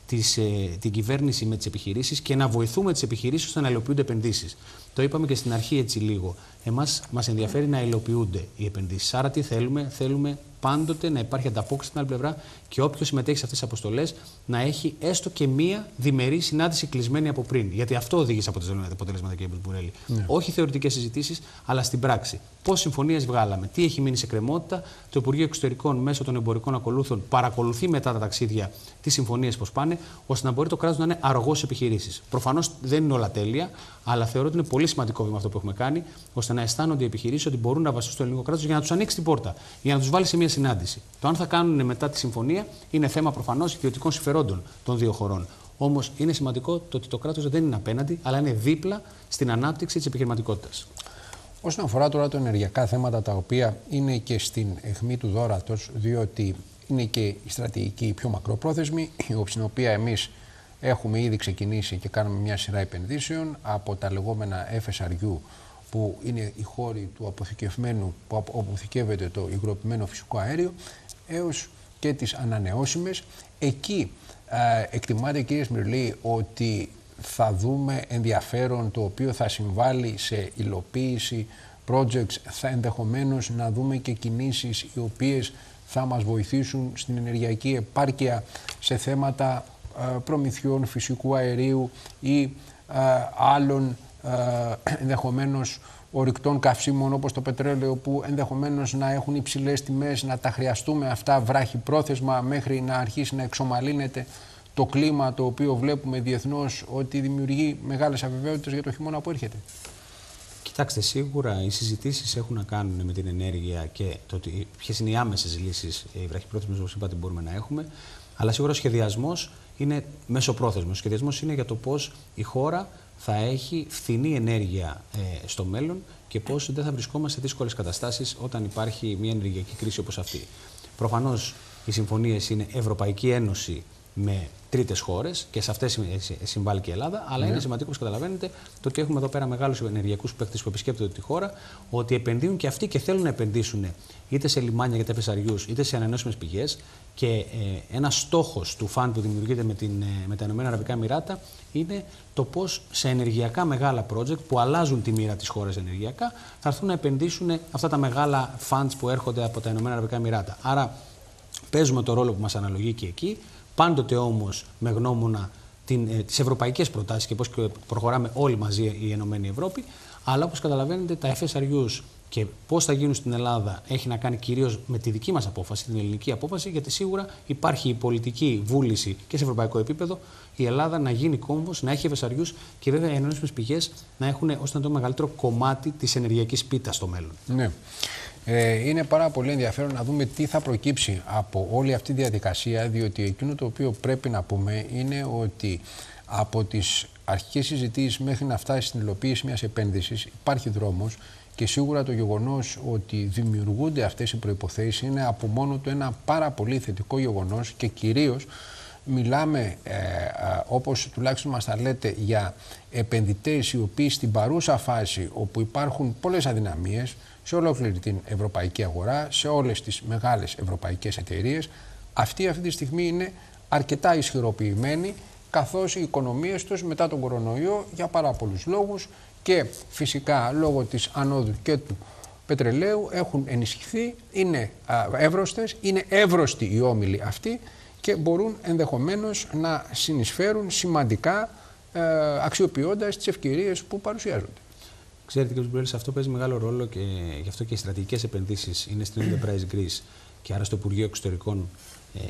τις, ε, την κυβέρνηση με τις επιχειρήσεις και να βοηθούμε τις επιχειρήσεις ώστε να υλοποιούνται επενδύσεις. Το είπαμε και στην αρχή έτσι λίγο. Εμάς μας ενδιαφέρει να υλοποιούνται οι επενδύσεις. Άρα τι θέλουμε, θέλουμε πάντοτε να υπάρχει ανταπόκριση στην άλλη πλευρά και όποιος συμμετέχει σε αυτές τις αποστολές να έχει έστω και μία διμερή συνάντηση κλεισμένη από πριν. Γιατί αυτό οδήγησε αποτελέσματα, κύριε Μπουρέλη. Ναι. Όχι θεωρητικές συζητήσεις, αλλά στην πράξη. Πώ συμφωνίες βγάλαμε, τι έχει μείνει σε κρεμότητα; Το Υπουργείο Εξωτερικών μέσω των εμπορικών ακολούθων παρακολουθεί μετά τα ταξίδια τις συμφωνίες πώς πάνε, ώστε να μπορεί το κράτος να είναι αργός επιχειρήσεις. Προφανώς δεν είναι όλα τέλεια, αλλά θεωρώ ότι είναι πολύ σημαντικό βήμα αυτό που έχουμε κάνει, ώστε να αισθάνονται οι επιχειρήσεις ότι μπορούν να βασιστούν στο ελληνικό κράτος για να τους ανοίξει την πόρτα, για να τους βάλει σε μια συνάντηση. Το αν θα κάνουν μετά τη συμφωνία είναι θέμα προφανώς ιδιωτικών συμφερόντων των δύο χωρών. Όμως είναι σημαντικό το ότι το κράτος δεν είναι απέναντι, αλλά είναι δίπλα στην ανάπτυξη της επιχειρηματικότητας. Όσον αφορά τώρα τα ενεργειακά θέματα, τα οποία είναι και στην αιχμή του δόρατος, διότι είναι και η στρατηγική πιο μακροπρόθεσμη, η στην οποία εμείς έχουμε ήδη ξεκινήσει και κάνουμε μια σειρά επενδύσεων από τα λεγόμενα FSRU που είναι οι χώροι του αποθηκευμένου, που αποθηκεύεται το υγροποιημένο φυσικό αέριο, έως και τις ανανεώσιμες. Εκεί ε, εκτιμάται κύριε Σμυρλή ότι θα δούμε ενδιαφέρον το οποίο θα συμβάλλει σε υλοποίηση projects, θα ενδεχομένως να δούμε και κινήσεις οι οποίες θα μας βοηθήσουν στην ενεργειακή επάρκεια σε θέματα ε, προμηθειών φυσικού αερίου ή ε, άλλων ε, ενδεχομένως ορυκτών καυσίμων όπως το πετρέλαιο που ενδεχομένως να έχουν υψηλές τιμές, να τα χρειαστούμε αυτά βράχη πρόθεσμα μέχρι να αρχίσει να εξομαλύνεται το κλίμα το οποίο βλέπουμε διεθνώς ότι δημιουργεί μεγάλες αβεβαιότητες για το χειμώνα που έρχεται. Κοιτάξτε, σίγουρα οι συζητήσεις έχουν να κάνουν με την ενέργεια και το ποιες είναι οι άμεσες λύσεις, οι βραχυπρόθεσμε, όπως είπατε, μπορούμε να έχουμε. Αλλά σίγουρα ο σχεδιασμός είναι μεσοπρόθεσμος. Ο σχεδιασμός είναι για το πώς η χώρα θα έχει φθηνή ενέργεια ε, στο μέλλον και πώς δεν θα βρισκόμαστε σε δύσκολες καταστάσεις όταν υπάρχει μια ενεργειακή κρίση όπως αυτή. Προφανώς οι συμφωνίες είναι Ευρωπαϊκή Ένωση με τρίτες χώρες και σε αυτές συμβάλλει και η Ελλάδα. Αλλά ναι. είναι σημαντικό, όπω καταλαβαίνετε, το ότι έχουμε εδώ πέρα μεγάλους ενεργειακούς παίκτες που επισκέπτονται τη χώρα, ότι επενδύουν και αυτοί και θέλουν να επενδύσουν είτε σε λιμάνια για τα φεσαριού, είτε σε ανανεώσιμες πηγές. Και ε, ένας στόχος του φαν που δημιουργείται με, την, ε, με τα Ηνωμένα Αραβικά Εμμυράτα είναι το πώς σε ενεργειακά μεγάλα project που αλλάζουν τη μοίρα της χώρας ενεργειακά θα έρθουν να επενδύσουν αυτά τα μεγάλα funds που έρχονται από τα Ηνωμένα Αραβικά Εμμυράτα. Άρα παίζουμε το ρόλο που μας αναλογεί και εκεί. Πάντοτε όμως με γνώμονα τι ε, ευρωπαϊκές προτάσεις και πώς προχωράμε όλοι μαζί η Ενωμένη Ευρώπη. Αλλά όπως καταλαβαίνετε, τα FSRUs και πώς θα γίνουν στην Ελλάδα έχει να κάνει κυρίως με τη δική μας απόφαση, την ελληνική απόφαση, γιατί σίγουρα υπάρχει η πολιτική βούληση και σε ευρωπαϊκό επίπεδο η Ελλάδα να γίνει κόμβος, να έχει FSRUs και βέβαια οι ενώσιμε πηγές να έχουν ως να το μεγαλύτερο κομμάτι της ενεργειακής πίτας στο μέλλον. Ναι. Ε, είναι πάρα πολύ ενδιαφέρον να δούμε τι θα προκύψει από όλη αυτή τη διαδικασία, διότι εκείνο το οποίο πρέπει να πούμε είναι ότι από τις αρχικές συζητήσεις μέχρι να φτάσει στην υλοποίηση μιας επένδυσης υπάρχει δρόμος και σίγουρα το γεγονός ότι δημιουργούνται αυτές οι προϋποθέσεις είναι από μόνο του ένα πάρα πολύ θετικό γεγονός και κυρίως μιλάμε, ε, όπως τουλάχιστον μας τα λέτε, για επενδυτές οι οποίοι στην παρούσα φάση όπου υπάρχουν πολλές αδυναμίες, σε ολόκληρη την ευρωπαϊκή αγορά, σε όλες τις μεγάλες ευρωπαϊκές εταιρείες. Αυτοί αυτή τη στιγμή είναι αρκετά ισχυροποιημένοι καθώς οι οικονομίες τους μετά τον κορονοϊό για πάρα πολλούς λόγους και φυσικά λόγω της ανόδου και του πετρελαίου έχουν ενισχυθεί, είναι εύρωστες, είναι εύρωστοι οι όμιλοι αυτοί και μπορούν ενδεχομένως να συνεισφέρουν σημαντικά ε, αξιοποιώντας τις ευκαιρίες που παρουσιάζονται. Ξέρετε, κύριε Μπρέλη, αυτό παίζει μεγάλο ρόλο και γι' αυτό και οι στρατηγικές επενδύσεις είναι στην Enterprise Greece και άρα στο Υπουργείο Εξωτερικών ε,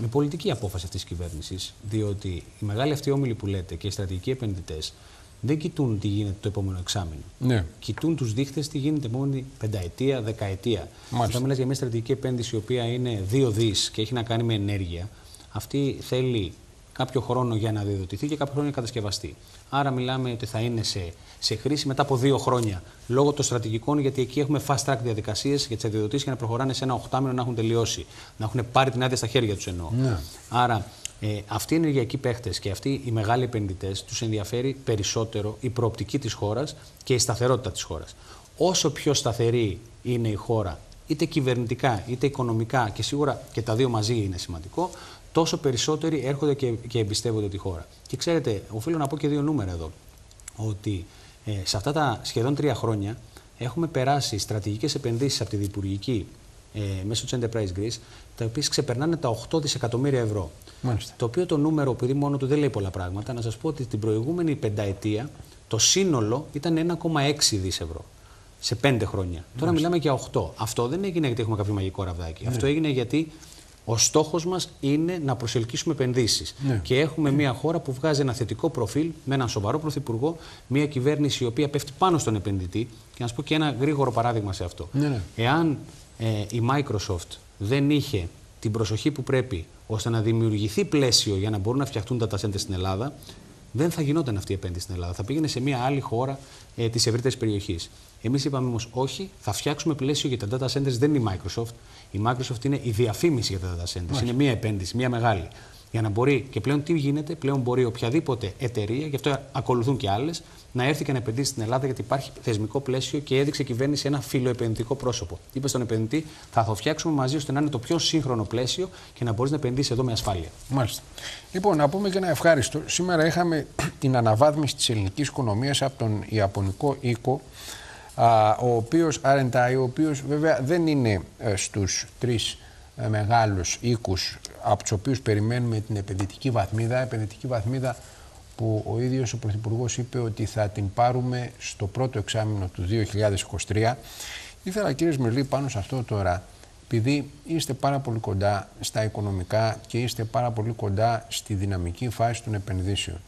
με πολιτική απόφαση αυτής της κυβέρνησης. Διότι οι μεγάλοι αυτοί όμιλοι που λέτε και οι στρατηγικοί επενδυτές δεν κοιτούν τι γίνεται το επόμενο εξάμεινο. Ναι. Κοιτούν τους δείχτες τι γίνεται επόμενη πενταετία, δεκαετία. Όταν μιλάς για μια στρατηγική επένδυση η οποία είναι δύο δις και έχει να κάνει με ενέργεια, αυτή θέλει κάποιο χρόνο για να διοδοτηθεί και κάποιο χρόνο για να κατασκευαστεί. Άρα μιλάμε ότι θα είναι σε, σε χρήση μετά από δύο χρόνια λόγω των στρατηγικών, γιατί εκεί έχουμε fast track διαδικασίες για τις αδειοδοτήσεις για να προχωράνε σε ένα οχτάμινο να έχουν τελειώσει. Να έχουν πάρει την άδεια στα χέρια τους εννοώ. Ναι. Άρα ε, αυτοί οι ενεργειακοί παίχτες και αυτοί οι μεγάλοι επενδυτές τους ενδιαφέρει περισσότερο η προοπτική της χώρας και η σταθερότητα της χώρας. Όσο πιο σταθερή είναι η χώρα, είτε κυβερνητικά είτε οικονομικά, και σίγουρα και τα δύο μαζί είναι σημαντικό, τόσο περισσότεροι έρχονται και, και εμπιστεύονται τη χώρα. Και ξέρετε, οφείλω να πω και δύο νούμερα εδώ. Ότι ε, σε αυτά τα σχεδόν τρία χρόνια έχουμε περάσει στρατηγικές επενδύσεις από τη Διπουργική ε, μέσω της Enterprise Greece, τα οποία ξεπερνάνε τα 8 δισεκατομμύρια ευρώ. Μάλιστα. Το οποίο το νούμερο, επειδή μόνο του δεν λέει πολλά πράγματα, να σας πω ότι την προηγούμενη πενταετία το σύνολο ήταν 1,6 δις ευρώ. Σε πέντε χρόνια. Τώρα μιλάμε για 8. Αυτό δεν έγινε γιατί έχουμε κάποιο μαγικό ραβδάκι. Ναι. Αυτό έγινε γιατί ο στόχος μας είναι να προσελκύσουμε επενδύσεις. Ναι. Και έχουμε μια χώρα που βγάζει ένα θετικό προφίλ με έναν σοβαρό πρωθυπουργό, μια κυβέρνηση η οποία πέφτει πάνω στον επενδυτή. Και να σα πω και ένα γρήγορο παράδειγμα σε αυτό. Ναι, ναι. Εάν ε, η Microsoft δεν είχε την προσοχή που πρέπει ώστε να δημιουργηθεί πλαίσιο για να μπορούν να φτιαχτούν τα centers στην Ελλάδα, δεν θα γινόταν αυτή η επένδυση στην Ελλάδα. Θα πήγαινε σε μια άλλη χώρα ε, της ευρύτερης περιοχής. Εμείς είπαμε όμως όχι, θα φτιάξουμε πλαίσιο για τα data centers. Δεν είναι η Microsoft. Η Microsoft είναι η διαφήμιση για τα data centers. Είναι μια επένδυση, μια μεγάλη. Για να μπορεί, και πλέον τι γίνεται, πλέον μπορεί οποιαδήποτε εταιρεία, γι' αυτό ακολουθούν και άλλες, να έρθει και να επενδύσει στην Ελλάδα, γιατί υπάρχει θεσμικό πλαίσιο και έδειξε η κυβέρνηση ένα φιλοεπενδυτικό πρόσωπο. Είπε στον επενδυτή, θα το φτιάξουμε μαζί ώστε να είναι το πιο σύγχρονο πλαίσιο και να μπορείς να επενδύσεις εδώ με ασφάλεια. Μάλιστα. Λοιπόν, να πούμε και ένα ευχάριστο. Σήμερα είχαμε την αναβάθμιση της ελληνικής οικονομίας από τον Ιαπωνικό οίκο ο οποίος RNI, ο οποίος βέβαια δεν είναι ε, στους τρεις ε, μεγάλους οίκους από τους οποίους περιμένουμε την επενδυτική βαθμίδα, επενδυτική βαθμίδα που ο ίδιος ο Πρωθυπουργός είπε ότι θα την πάρουμε στο πρώτο εξάμεινο του 2023. Ήθελα κύριε Σμυρλή πάνω σε αυτό τώρα, επειδή είστε πάρα πολύ κοντά στα οικονομικά και είστε πάρα πολύ κοντά στη δυναμική φάση των επενδύσεων.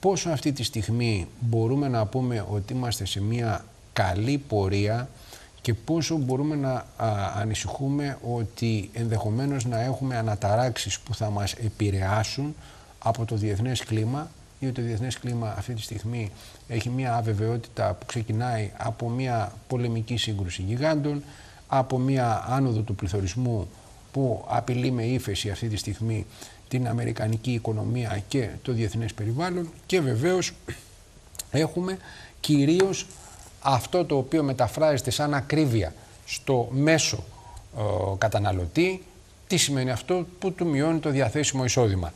Πόσο αυτή τη στιγμή μπορούμε να πούμε ότι είμαστε σε μια καλή πορεία και πόσο μπορούμε να ανησυχούμε ότι ενδεχομένως να έχουμε αναταράξεις που θα μας επηρεάσουν από το διεθνές κλίμα ή το διεθνές κλίμα αυτή τη στιγμή έχει μια αβεβαιότητα που ξεκινάει από μια πολεμική σύγκρουση γιγάντων, από μια άνοδο του πληθωρισμού που απειλεί με ύφεση αυτή τη στιγμή την αμερικανική οικονομία και το διεθνές περιβάλλον. Και βεβαίως έχουμε κυρίως αυτό το οποίο μεταφράζεται σαν ακρίβεια στο μέσο ε, καταναλωτή, τι σημαίνει αυτό; Που του μειώνει το διαθέσιμο εισόδημα.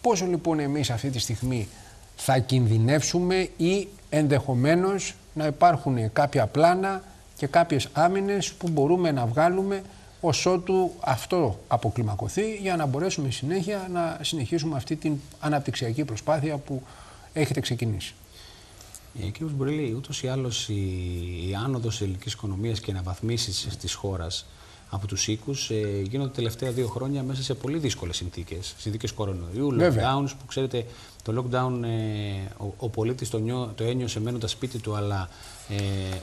Πόσο λοιπόν εμείς αυτή τη στιγμή θα κινδυνεύσουμε ή ενδεχομένως να υπάρχουν κάποια πλάνα και κάποιες άμυνες που μπορούμε να βγάλουμε ως ότου αυτό αποκλιμακωθεί για να μπορέσουμε συνέχεια να συνεχίσουμε αυτή την αναπτυξιακή προσπάθεια που έχετε ξεκινήσει; Ε, κύριε Μπουρέλη, ούτως ή άλλως η, η άνοδος της ελληνικής οικονομίας και οι αναβαθμίσεις της χώρας από τους οίκους ε, γίνονται τα τελευταία δύο χρόνια μέσα σε πολύ δύσκολες συνθήκες. Συνθήκες κορονοϊού, lockdowns, που ξέρετε, το lockdown ε, ο, ο πολίτης το, το ένιωσε μένοντας σπίτι του, αλλά ε,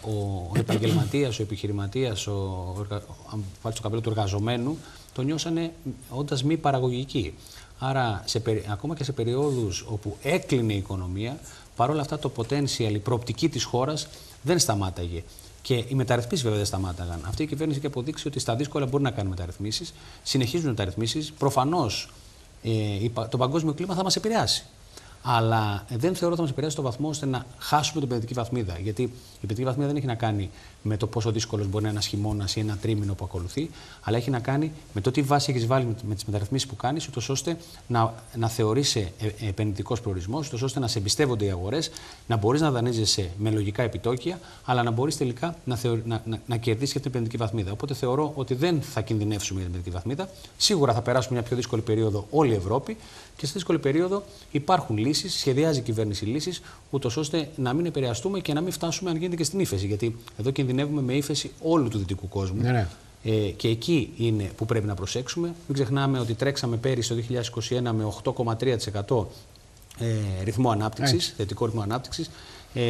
ο, ο επαγγελματίας, ο επιχειρηματίας, ο, ο, αν βάλεις το καπέλο του εργαζομένου, το νιώσανε όντας μη παραγωγικοί. Άρα, σε, ακόμα και σε περιόδους όπου έκλεινε η οικονομία, παρόλα αυτά το potential, η προοπτική της χώρας δεν σταμάταγε. Και οι μεταρρυθμίσεις βέβαια δεν σταμάταγαν. Αυτή η κυβέρνηση έχει αποδείξει ότι στα δύσκολα μπορεί να κάνει μεταρρυθμίσεις. Συνεχίζουν μεταρρυθμίσει. Προφανώς ε, το παγκόσμιο κλίμα θα μας επηρεάσει. Αλλά δεν θεωρώ ότι θα μας επηρεάσει στο βαθμό ώστε να χάσουμε την παιδική βαθμίδα. Γιατί η παιδική βαθμίδα δεν έχει να κάνει με το πόσο δύσκολος μπορεί να είναι ένας χειμώνας ή ένα τρίμηνο που ακολουθεί, αλλά έχει να κάνει με το τι βάση έχεις βάλει με τις μεταρρυθμίσεις που κάνεις, ούτως ώστε να, να θεωρείσαι ε, επενδυτικός προορισμός, ούτως ώστε να σε εμπιστεύονται οι αγορές, να μπορείς να δανείζεσαι με λογικά επιτόκια, αλλά να μπορείς τελικά να, να, να, να κερδίσεις και την επενδυτική βαθμίδα. Οπότε θεωρώ ότι δεν θα κινδυνεύσουμε για την επενδυτική βαθμίδα. Σίγουρα θα περάσουμε μια πιο δύσκολη περίοδο όλη η Ευρώπη και σε δύσκολη περίοδο υπάρχουν λύσεις, σχεδιάζει η κυβέρνηση λύσεις, ούτως ώστε να μην επηρεαστούμε και να μην φτάσουμε αν γίνεται και στην ύφεση. Γιατί εδώ κινδυνεύουμε με ύφεση όλου του δυτικού κόσμου. Ναι, ναι. Ε, και εκεί είναι που πρέπει να προσέξουμε. Μην ξεχνάμε ότι τρέξαμε πέρυσι το 2021 με 8,3% ε, ρυθμό ανάπτυξης, θετικό ρυθμό ανάπτυξης. Ε,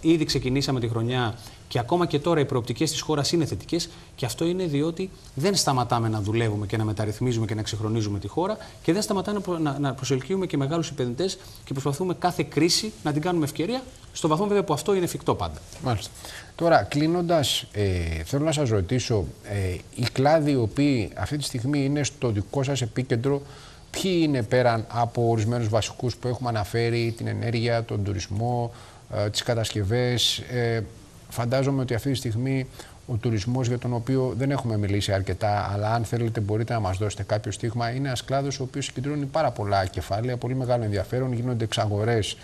ήδη ξεκινήσαμε τη χρονιά και ακόμα και τώρα οι προοπτικές της χώρας είναι θετικές. Και αυτό είναι διότι δεν σταματάμε να δουλεύουμε και να μεταρρυθμίζουμε και να ξεχρονίζουμε τη χώρα και δεν σταματάμε να, να προσελκύουμε και μεγάλους επενδυτές και προσπαθούμε κάθε κρίση να την κάνουμε ευκαιρία, στο βαθμό βέβαια που αυτό είναι εφικτό πάντα. Μάλιστα. Τώρα, κλείνοντας, ε, θέλω να σας ρωτήσω, ε, οι κλάδοι οι οποίοι αυτή τη στιγμή είναι στο δικό σας επίκεντρο, ποιοι είναι πέραν από ορισμένους βασικούς που έχουμε αναφέρει, την ενέργεια, τον τουρισμό, ε, τις κατασκευές. Ε, φαντάζομαι ότι αυτή τη στιγμή ο τουρισμός για τον οποίο δεν έχουμε μιλήσει αρκετά, αλλά αν θέλετε μπορείτε να μας δώσετε κάποιο στίγμα, είναι ένας κλάδος ο οποίος συγκεντρώνει πάρα πολλά κεφάλαια, πολύ μεγάλο ενδιαφέρον, γίνονται εξαγορές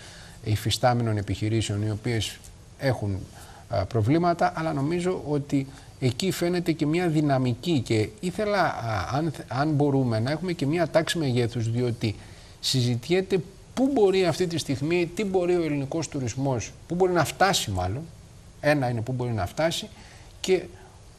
υφιστάμενων επιχειρήσεων οι οποίες έχουν ε, προβλήματα, αλλά νομίζω ότι εκεί φαίνεται και μια δυναμική και ήθελα, αν, αν μπορούμε, να έχουμε και μια τάξη μεγέθους, διότι συζητιέται πού μπορεί αυτή τη στιγμή, τι μπορεί ο ελληνικός τουρισμός, πού μπορεί να φτάσει μάλλον, ένα είναι πού μπορεί να φτάσει και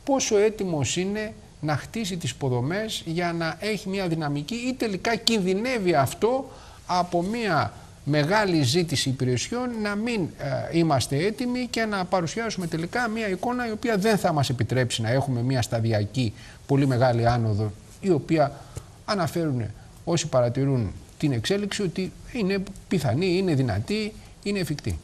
πόσο έτοιμος είναι να χτίσει τις υποδομές για να έχει μια δυναμική ή τελικά κινδυνεύει αυτό από μια μεγάλη ζήτηση υπηρεσιών να μην ε, είμαστε έτοιμοι και να παρουσιάσουμε τελικά μια εικόνα η οποία δεν θα μας επιτρέψει να έχουμε μια σταδιακή πολύ μεγάλη άνοδο η οποία αναφέρουν όσοι παρατηρούν την εξέλιξη ότι είναι πιθανή, είναι δυνατή, είναι εφικτή.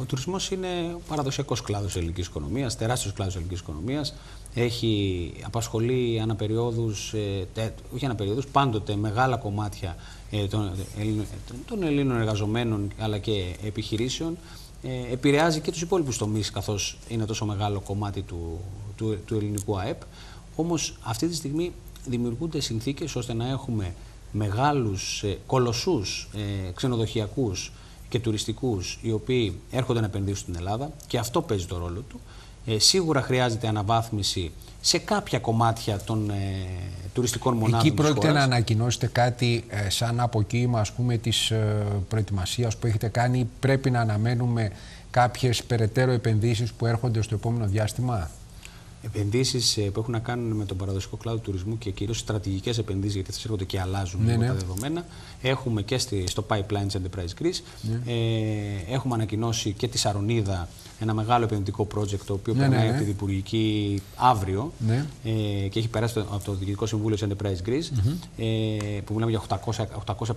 Ο τουρισμός είναι παραδοσιακός κλάδος της ελληνικής οικονομίας, τεράστιος κλάδος της ελληνικής οικονομίας. Έχει απασχολεί αναπεριόδους, ε, όχι αναπεριόδους, πάντοτε μεγάλα κομμάτια ε, των, των Ελλήνων εργαζομένων αλλά και επιχειρήσεων. Ε, επηρεάζει και τους υπόλοιπους τομείς, καθώς είναι τόσο μεγάλο κομμάτι του, του, του ελληνικού ΑΕΠ. Όμως αυτή τη στιγμή δημιουργούνται συνθήκες ώστε να έχουμε μεγάλους ε, κολοσσούς ε, ξενοδοχειακούς και τουριστικούς οι οποίοι έρχονται να επενδύσουν στην Ελλάδα και αυτό παίζει το ρόλο του. Ε, σίγουρα χρειάζεται αναβάθμιση σε κάποια κομμάτια των ε, τουριστικών μονάδων Εκεί πρόκειται να ανακοινώσετε κάτι ε, σαν αποκοίημα ας πούμε της ε, προετοιμασίας που έχετε κάνει. Πρέπει να αναμένουμε κάποιες περαιτέρω επενδύσεις που έρχονται στο επόμενο διάστημα; Επενδύσεις ε, που έχουν να κάνουν με τον παραδοσιακό κλάδο του τουρισμού και κυρίως στρατηγικές επενδύσεις, γιατί αυτέ έρχονται και αλλάζουν ναι, ναι. τα δεδομένα. Έχουμε και στο pipeline τη Enterprise Greece. Ναι. Ε, έχουμε ανακοινώσει και τη Σαρονίδα ένα μεγάλο επενδυτικό project το οποίο ναι, περνάει ναι, από τη Διπουργική αύριο ε, και έχει περάσει από το Διοικητικό Συμβούλιο της Enterprise Greece. ε, που μιλάμε για 800,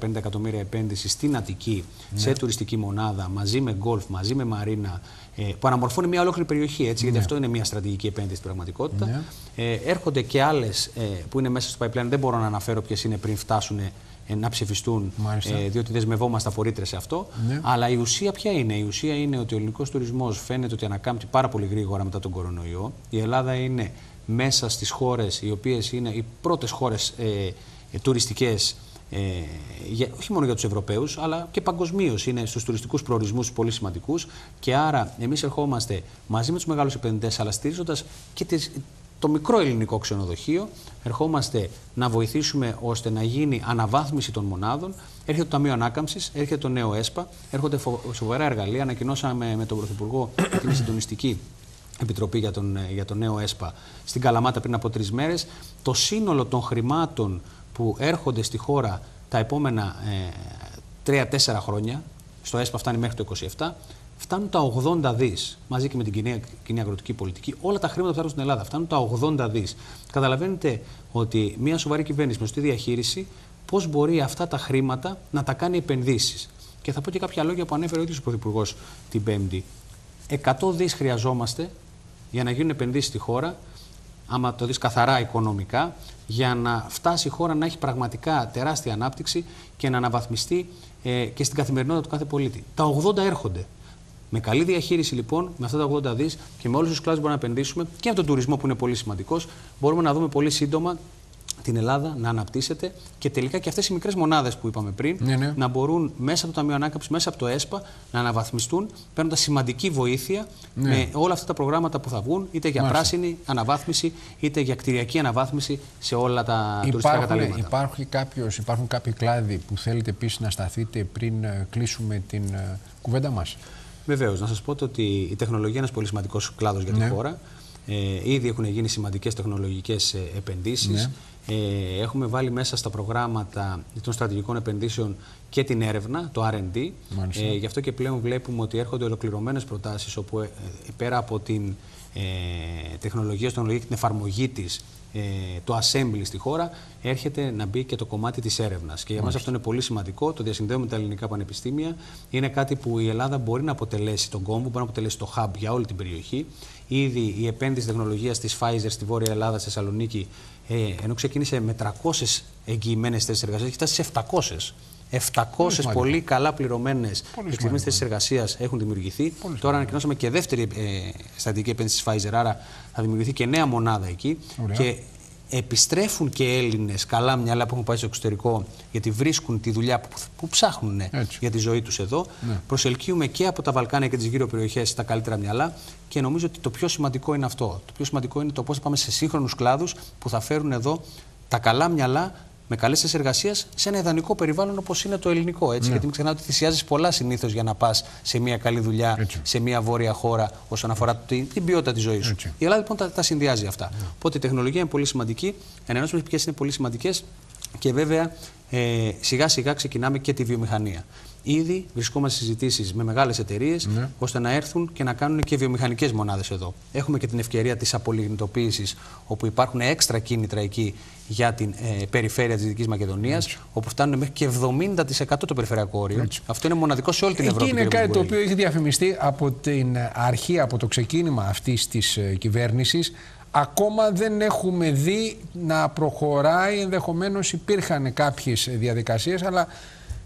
850 εκατομμύρια επένδυση στην Αττική σε τουριστική μονάδα μαζί με γκολφ, μαζί με μαρίνα ε, που αναμορφώνει μια ολόκληρη περιοχή, έτσι, γιατί ναι. αυτό είναι μια στρατηγική επένδυση στην πραγματικότητα. Ναι. Ε, έρχονται και άλλες ε, που είναι μέσα στο pipeline, δεν μπορώ να αναφέρω ποιες είναι πριν φτάσουν ε, να ψηφιστούν, ε, διότι δεσμευόμαστε από σε αυτό. Ναι. Αλλά η ουσία ποια είναι; Η ουσία είναι ότι ο ελληνικός τουρισμός φαίνεται ότι ανακάμπτει πάρα πολύ γρήγορα μετά τον κορονοϊό. Η Ελλάδα είναι μέσα στις χώρες οι οποίες είναι οι πρώτες χώρες ε, ε, τουριστικέ ε, για, όχι μόνο για τους Ευρωπαίους, αλλά και παγκοσμίως είναι στους τουριστικούς προορισμούς πολύ σημαντικούς. Και άρα, εμείς ερχόμαστε μαζί με τους μεγάλους επενδυτές, αλλά στηρίζοντας και τις, το μικρό ελληνικό ξενοδοχείο, ερχόμαστε να βοηθήσουμε ώστε να γίνει αναβάθμιση των μονάδων. Έρχεται το Ταμείο Ανάκαμψης, έρχεται το νέο ΕΣΠΑ, έρχονται σοβαρά εργαλεία. Ανακοινώσαμε με τον Πρωθυπουργό την συντονιστική επιτροπή για τον, για τον νέο ΕΣΠΑ στην Καλαμάτα πριν από τρεις μέρες. Το σύνολο των χρημάτων που έρχονται στη χώρα τα επόμενα ε, 3-4 χρόνια, στο ΕΣΠΑ φτάνει μέχρι το 27, φτάνουν τα 80 δις μαζί και με την κοινή, κοινή αγροτική πολιτική. Όλα τα χρήματα που φτάνουν στην Ελλάδα φτάνουν τα 80 δις. Καταλαβαίνετε ότι μια σοβαρή κυβέρνηση με σωστή διαχείριση πώς μπορεί αυτά τα χρήματα να τα κάνει επενδύσεις. Και θα πω και κάποια λόγια που ανέφερε ο ίδιος ο Πρωθυπουργός την Πέμπτη. 100 δις χρειαζόμαστε για να γίνουν επενδύσεις στη χώρα, άμα το δεις καθαρά οικονομικά, για να φτάσει η χώρα να έχει πραγματικά τεράστια ανάπτυξη και να αναβαθμιστεί ε, και στην καθημερινότητα του κάθε πολίτη. Τα 80 έρχονται. Με καλή διαχείριση λοιπόν, με αυτά τα 80 δις και με όλους τους κλάδους που μπορούμε να επενδύσουμε και με τον τουρισμό που είναι πολύ σημαντικός, μπορούμε να δούμε πολύ σύντομα την Ελλάδα να αναπτύσσεται και τελικά και αυτές οι μικρές μονάδες που είπαμε πριν ναι, ναι. να μπορούν μέσα από το Ταμείο Ανάκαμψης, μέσα από το ΕΣΠΑ να αναβαθμιστούν, παίρνοντας σημαντική βοήθεια ναι. με όλα αυτά τα προγράμματα που θα βγουν, είτε για Μάλιστα. πράσινη αναβάθμιση, είτε για κτηριακή αναβάθμιση σε όλα τα υπάρχουν, τουριστικά καταλήμματα. Υπάρχει κάποιος, υπάρχουν κάποιοι κλάδοι που θέλετε επίσης να σταθείτε πριν ε, κλείσουμε την ε, κουβέντα μας; Βεβαίως, να σας πω ότι η τεχνολογία είναι ένας πολύ σημαντικός κλάδος για τη χώρα. Ε, ήδη έχουν γίνει σημαντικές τεχνολογικές ε, επενδύσεις. Ναι. Ε, έχουμε βάλει μέσα στα προγράμματα των στρατηγικών επενδύσεων και την έρευνα, το R&D. Ε, γι' αυτό και πλέον βλέπουμε ότι έρχονται ολοκληρωμένες προτάσεις όπου ε, πέρα από την ε, τεχνολογία, στον και την εφαρμογή της ε, το assembly στη χώρα, έρχεται να μπει και το κομμάτι της έρευνας. Και για μας αυτό είναι πολύ σημαντικό. Το διασυνδέουμε με τα ελληνικά πανεπιστήμια. Είναι κάτι που η Ελλάδα μπορεί να αποτελέσει τον κόμβο, μπορεί να αποτελέσει το hub για όλη την περιοχή. Ήδη η επένδυση τεχνολογίας της Pfizer στη Βόρεια Ελλάδα, στη Θεσσαλονίκη, ε, ενώ ξεκίνησε με 300 εγγυημένες θέσεις εργασίας, έχει φτάσει σε 700. 700 πολύ καλά πληρωμένες εξαιρετικέ θέσεις εργασίας έχουν δημιουργηθεί. Τώρα ανακοινώσαμε και δεύτερη ε, στατική επένδυση της Pfizer, άρα θα δημιουργηθεί και νέα μονάδα εκεί. Και επιστρέφουν και Έλληνες καλά μυαλά που έχουν πάει στο εξωτερικό, γιατί βρίσκουν τη δουλειά που, που ψάχνουν για τη ζωή τους εδώ. Ναι. Προσελκύουμε και από τα Βαλκάνια και τις γύρω περιοχές τα καλύτερα μυαλά. Και νομίζω ότι το πιο σημαντικό είναι αυτό. Το πιο σημαντικό είναι το πώς θα πάμε σε σύγχρονους κλάδους που θα φέρουν εδώ τα καλά μυαλά με καλές θέσεις εργασίας σε ένα ιδανικό περιβάλλον όπως είναι το ελληνικό. Έτσι, ναι. Γιατί μην ξεχνάτε ότι θυσιάζεις πολλά συνήθως για να πας σε μια καλή δουλειά, έτσι. σε μια βόρεια χώρα όσον αφορά την, την ποιότητα της ζωής σου. Έτσι. Η Ελλάδα λοιπόν τα, τα συνδυάζει αυτά. Ναι. Οπότε η τεχνολογία είναι πολύ σημαντική, ενενώσει ποιες είναι πολύ σημαντικές και βέβαια ε, σιγά σιγά ξεκινάμε και τη βιομηχανία. Ήδη βρισκόμαστε σε συζητήσεις με μεγάλες εταιρείες ναι. ώστε να έρθουν και να κάνουν και βιομηχανικές μονάδες εδώ. Έχουμε και την ευκαιρία της απολιγνητοποίηση, όπου υπάρχουν έξτρα κίνητρα εκεί για την ε, περιφέρεια της Δυτικής Μακεδονίας, όπου φτάνουν μέχρι και 70% το περιφερειακό όριο. Αυτό είναι μοναδικό σε όλη την Ευρώπη. είναι κάτι το οποίο έχει διαφημιστεί από την αρχή, από το ξεκίνημα αυτής της ε, κυβέρνησης. Ακόμα δεν έχουμε δει να προχωράει, ενδεχομένως υπήρχαν κάποιες διαδικασίες, αλλά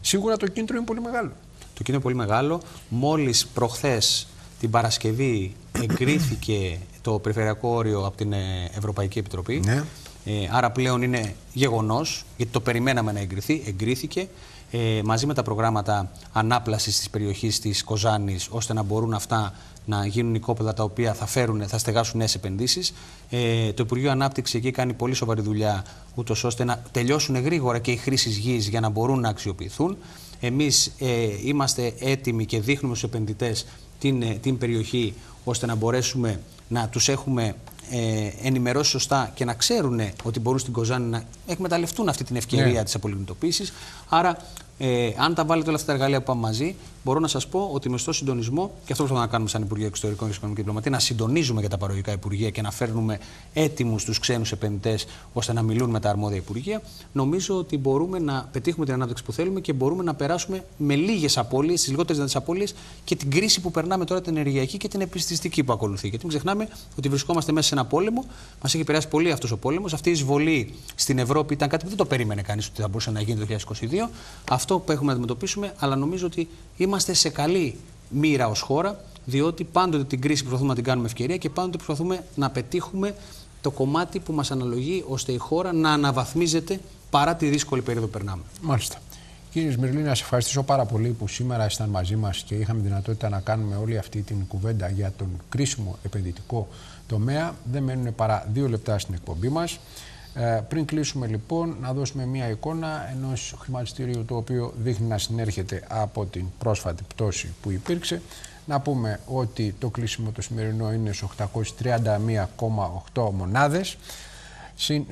Σίγουρα το κίνητρο είναι πολύ μεγάλο. Το κίνητρο είναι πολύ μεγάλο. Μόλις προχθές την Παρασκευή εγκρίθηκε το περιφερειακό όριο από την ε, Ευρωπαϊκή Επιτροπή. Ναι. Ε, άρα πλέον είναι γεγονός, γιατί το περιμέναμε να εγκριθεί, εγκρίθηκε. Ε, μαζί με τα προγράμματα ανάπλασης της περιοχής της Κοζάνης, ώστε να μπορούν αυτά να γίνουν οικόπεδα τα οποία θα, φέρουν, θα στεγάσουν νέες επενδύσεις. Ε, το Υπουργείο Ανάπτυξης εκεί κάνει πολύ σοβαρή δουλειά, ούτως ώστε να τελειώσουν γρήγορα και οι χρήσεις γης για να μπορούν να αξιοποιηθούν. Εμείς ε, είμαστε έτοιμοι και δείχνουμε στους επενδυτές την, ε, την περιοχή ώστε να μπορέσουμε να τους έχουμε ε, ενημερώσει σωστά και να ξέρουν ότι μπορούν στην Κοζάνη να εκμεταλλευτούν αυτή την ευκαιρία yeah. Ναι. της απολυμνητοποίησης. Άρα Ε, αν τα βάλετε όλα αυτά τα εργαλεία που πάμε μαζί, μπορώ να σας πω ότι με στο συντονισμό, και αυτό που να κάνουμε σαν Υπουργείο Εξωτερικών και Οικονομική Διπλωματία, να συντονίζουμε για τα παραγωγικά Υπουργεία και να φέρνουμε έτοιμους τους ξένους επενδυτές ώστε να μιλούν με τα αρμόδια Υπουργεία, νομίζω ότι μπορούμε να πετύχουμε την ανάπτυξη που θέλουμε και μπορούμε να περάσουμε με λίγες απώλειες, τις λιγότερες δυνατές απώλειες και την κρίση που περνάμε τώρα την ενεργειακή και την επιστηστική που ακολουθεί. Γιατί μην ξεχνάμε ότι βρισκόμαστε μέσα σε ένα πόλεμο, μας έχει επηρεάσει πολύ αυτός ο πόλεμος. Αυτή η εισβολή στην Ευρώπη ήταν κάτι που δεν το περίμενε κανείς ότι θα μπορούσε να γίνει το 2022. Αυτό που έχουμε να αντιμετωπίσουμε, αλλά νομίζω ότι είμαστε σε καλή μοίρα ως χώρα, διότι πάντοτε την κρίση προσπαθούμε να την κάνουμε ευκαιρία και πάντοτε προσπαθούμε να πετύχουμε το κομμάτι που μας αναλογεί ώστε η χώρα να αναβαθμίζεται παρά τη δύσκολη περίοδο που περνάμε. Μάλιστα. Κύριε Σμυρλή, να σε ευχαριστήσω πάρα πολύ που σήμερα ήσταν μαζί μας και είχαμε δυνατότητα να κάνουμε όλη αυτή την κουβέντα για τον κρίσιμο επενδυτικό τομέα. Δεν μένουν παρά δύο λεπτά στην εκπομπή μας. Ε, πριν κλείσουμε λοιπόν να δώσουμε μια εικόνα ενός χρηματιστήριου το οποίο δείχνει να συνέρχεται από την πρόσφατη πτώση που υπήρξε. Να πούμε ότι το κλείσιμο το σημερινό είναι στους 831,8 μονάδες συν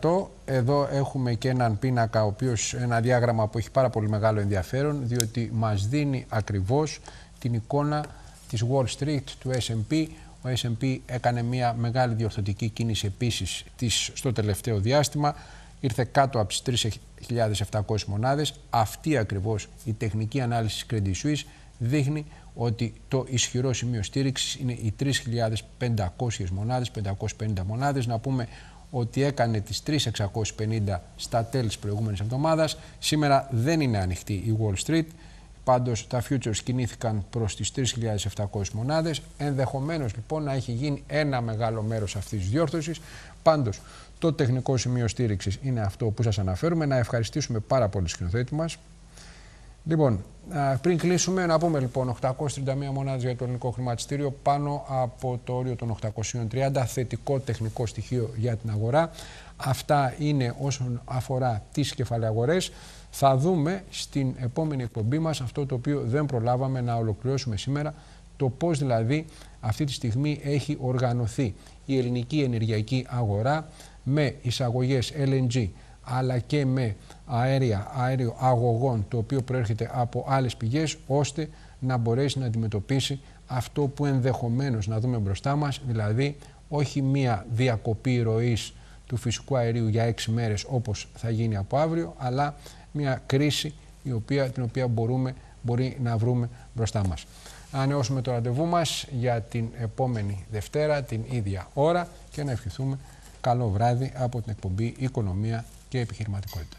0,78%. Εδώ έχουμε και έναν πίνακα, ο οποίος, ένα διάγραμμα που έχει πάρα πολύ μεγάλο ενδιαφέρον, διότι μας δίνει ακριβώς την εικόνα της Wall Street, του S&P, ο S&P έκανε μια μεγάλη διορθωτική κίνηση επίσης της στο τελευταίο διάστημα. Ήρθε κάτω από τις 3.700 μονάδες. Αυτή ακριβώς η τεχνική ανάλυση Credit Suisse δείχνει ότι το ισχυρό σημείο στήριξης είναι οι 3.500 μονάδες, 550 μονάδες. Να πούμε ότι έκανε τις 3.650 στα τέλη της προηγούμενης εβδομάδας. Σήμερα δεν είναι ανοιχτή η Wall Street. Πάντως τα futures κινήθηκαν προς τις 3.700 μονάδες. Ενδεχομένως λοιπόν να έχει γίνει ένα μεγάλο μέρος αυτής της διόρθωσης. Πάντως το τεχνικό σημείο στήριξης είναι αυτό που σας αναφέρουμε. Να ευχαριστήσουμε πάρα πολύ σκηνοθέτη μας. Λοιπόν, πριν κλείσουμε, να πούμε λοιπόν 831 μονάδες για το ελληνικό χρηματιστήριο πάνω από το όριο των 830, θετικό τεχνικό στοιχείο για την αγορά. Αυτά είναι όσον αφορά τις κεφαλαιαγορές. Θα δούμε στην επόμενη εκπομπή μας αυτό το οποίο δεν προλάβαμε να ολοκληρώσουμε σήμερα, το πώς δηλαδή αυτή τη στιγμή έχει οργανωθεί η ελληνική ενεργειακή αγορά με εισαγωγές LNG αλλά και με αέρια, αέριο αγωγών το οποίο προέρχεται από άλλες πηγές ώστε να μπορέσει να αντιμετωπίσει αυτό που ενδεχομένως να δούμε μπροστά μας, δηλαδή όχι μία διακοπή ροής του φυσικού αερίου για έξι μέρες όπως θα γίνει από αύριο, αλλά μια κρίση η οποία, την οποία μπορούμε, μπορεί να βρούμε μπροστά μας. Ανανεώσουμε το ραντεβού μας για την επόμενη Δευτέρα, την ίδια ώρα και να ευχηθούμε καλό βράδυ από την εκπομπή Οικονομία και Επιχειρηματικότητα.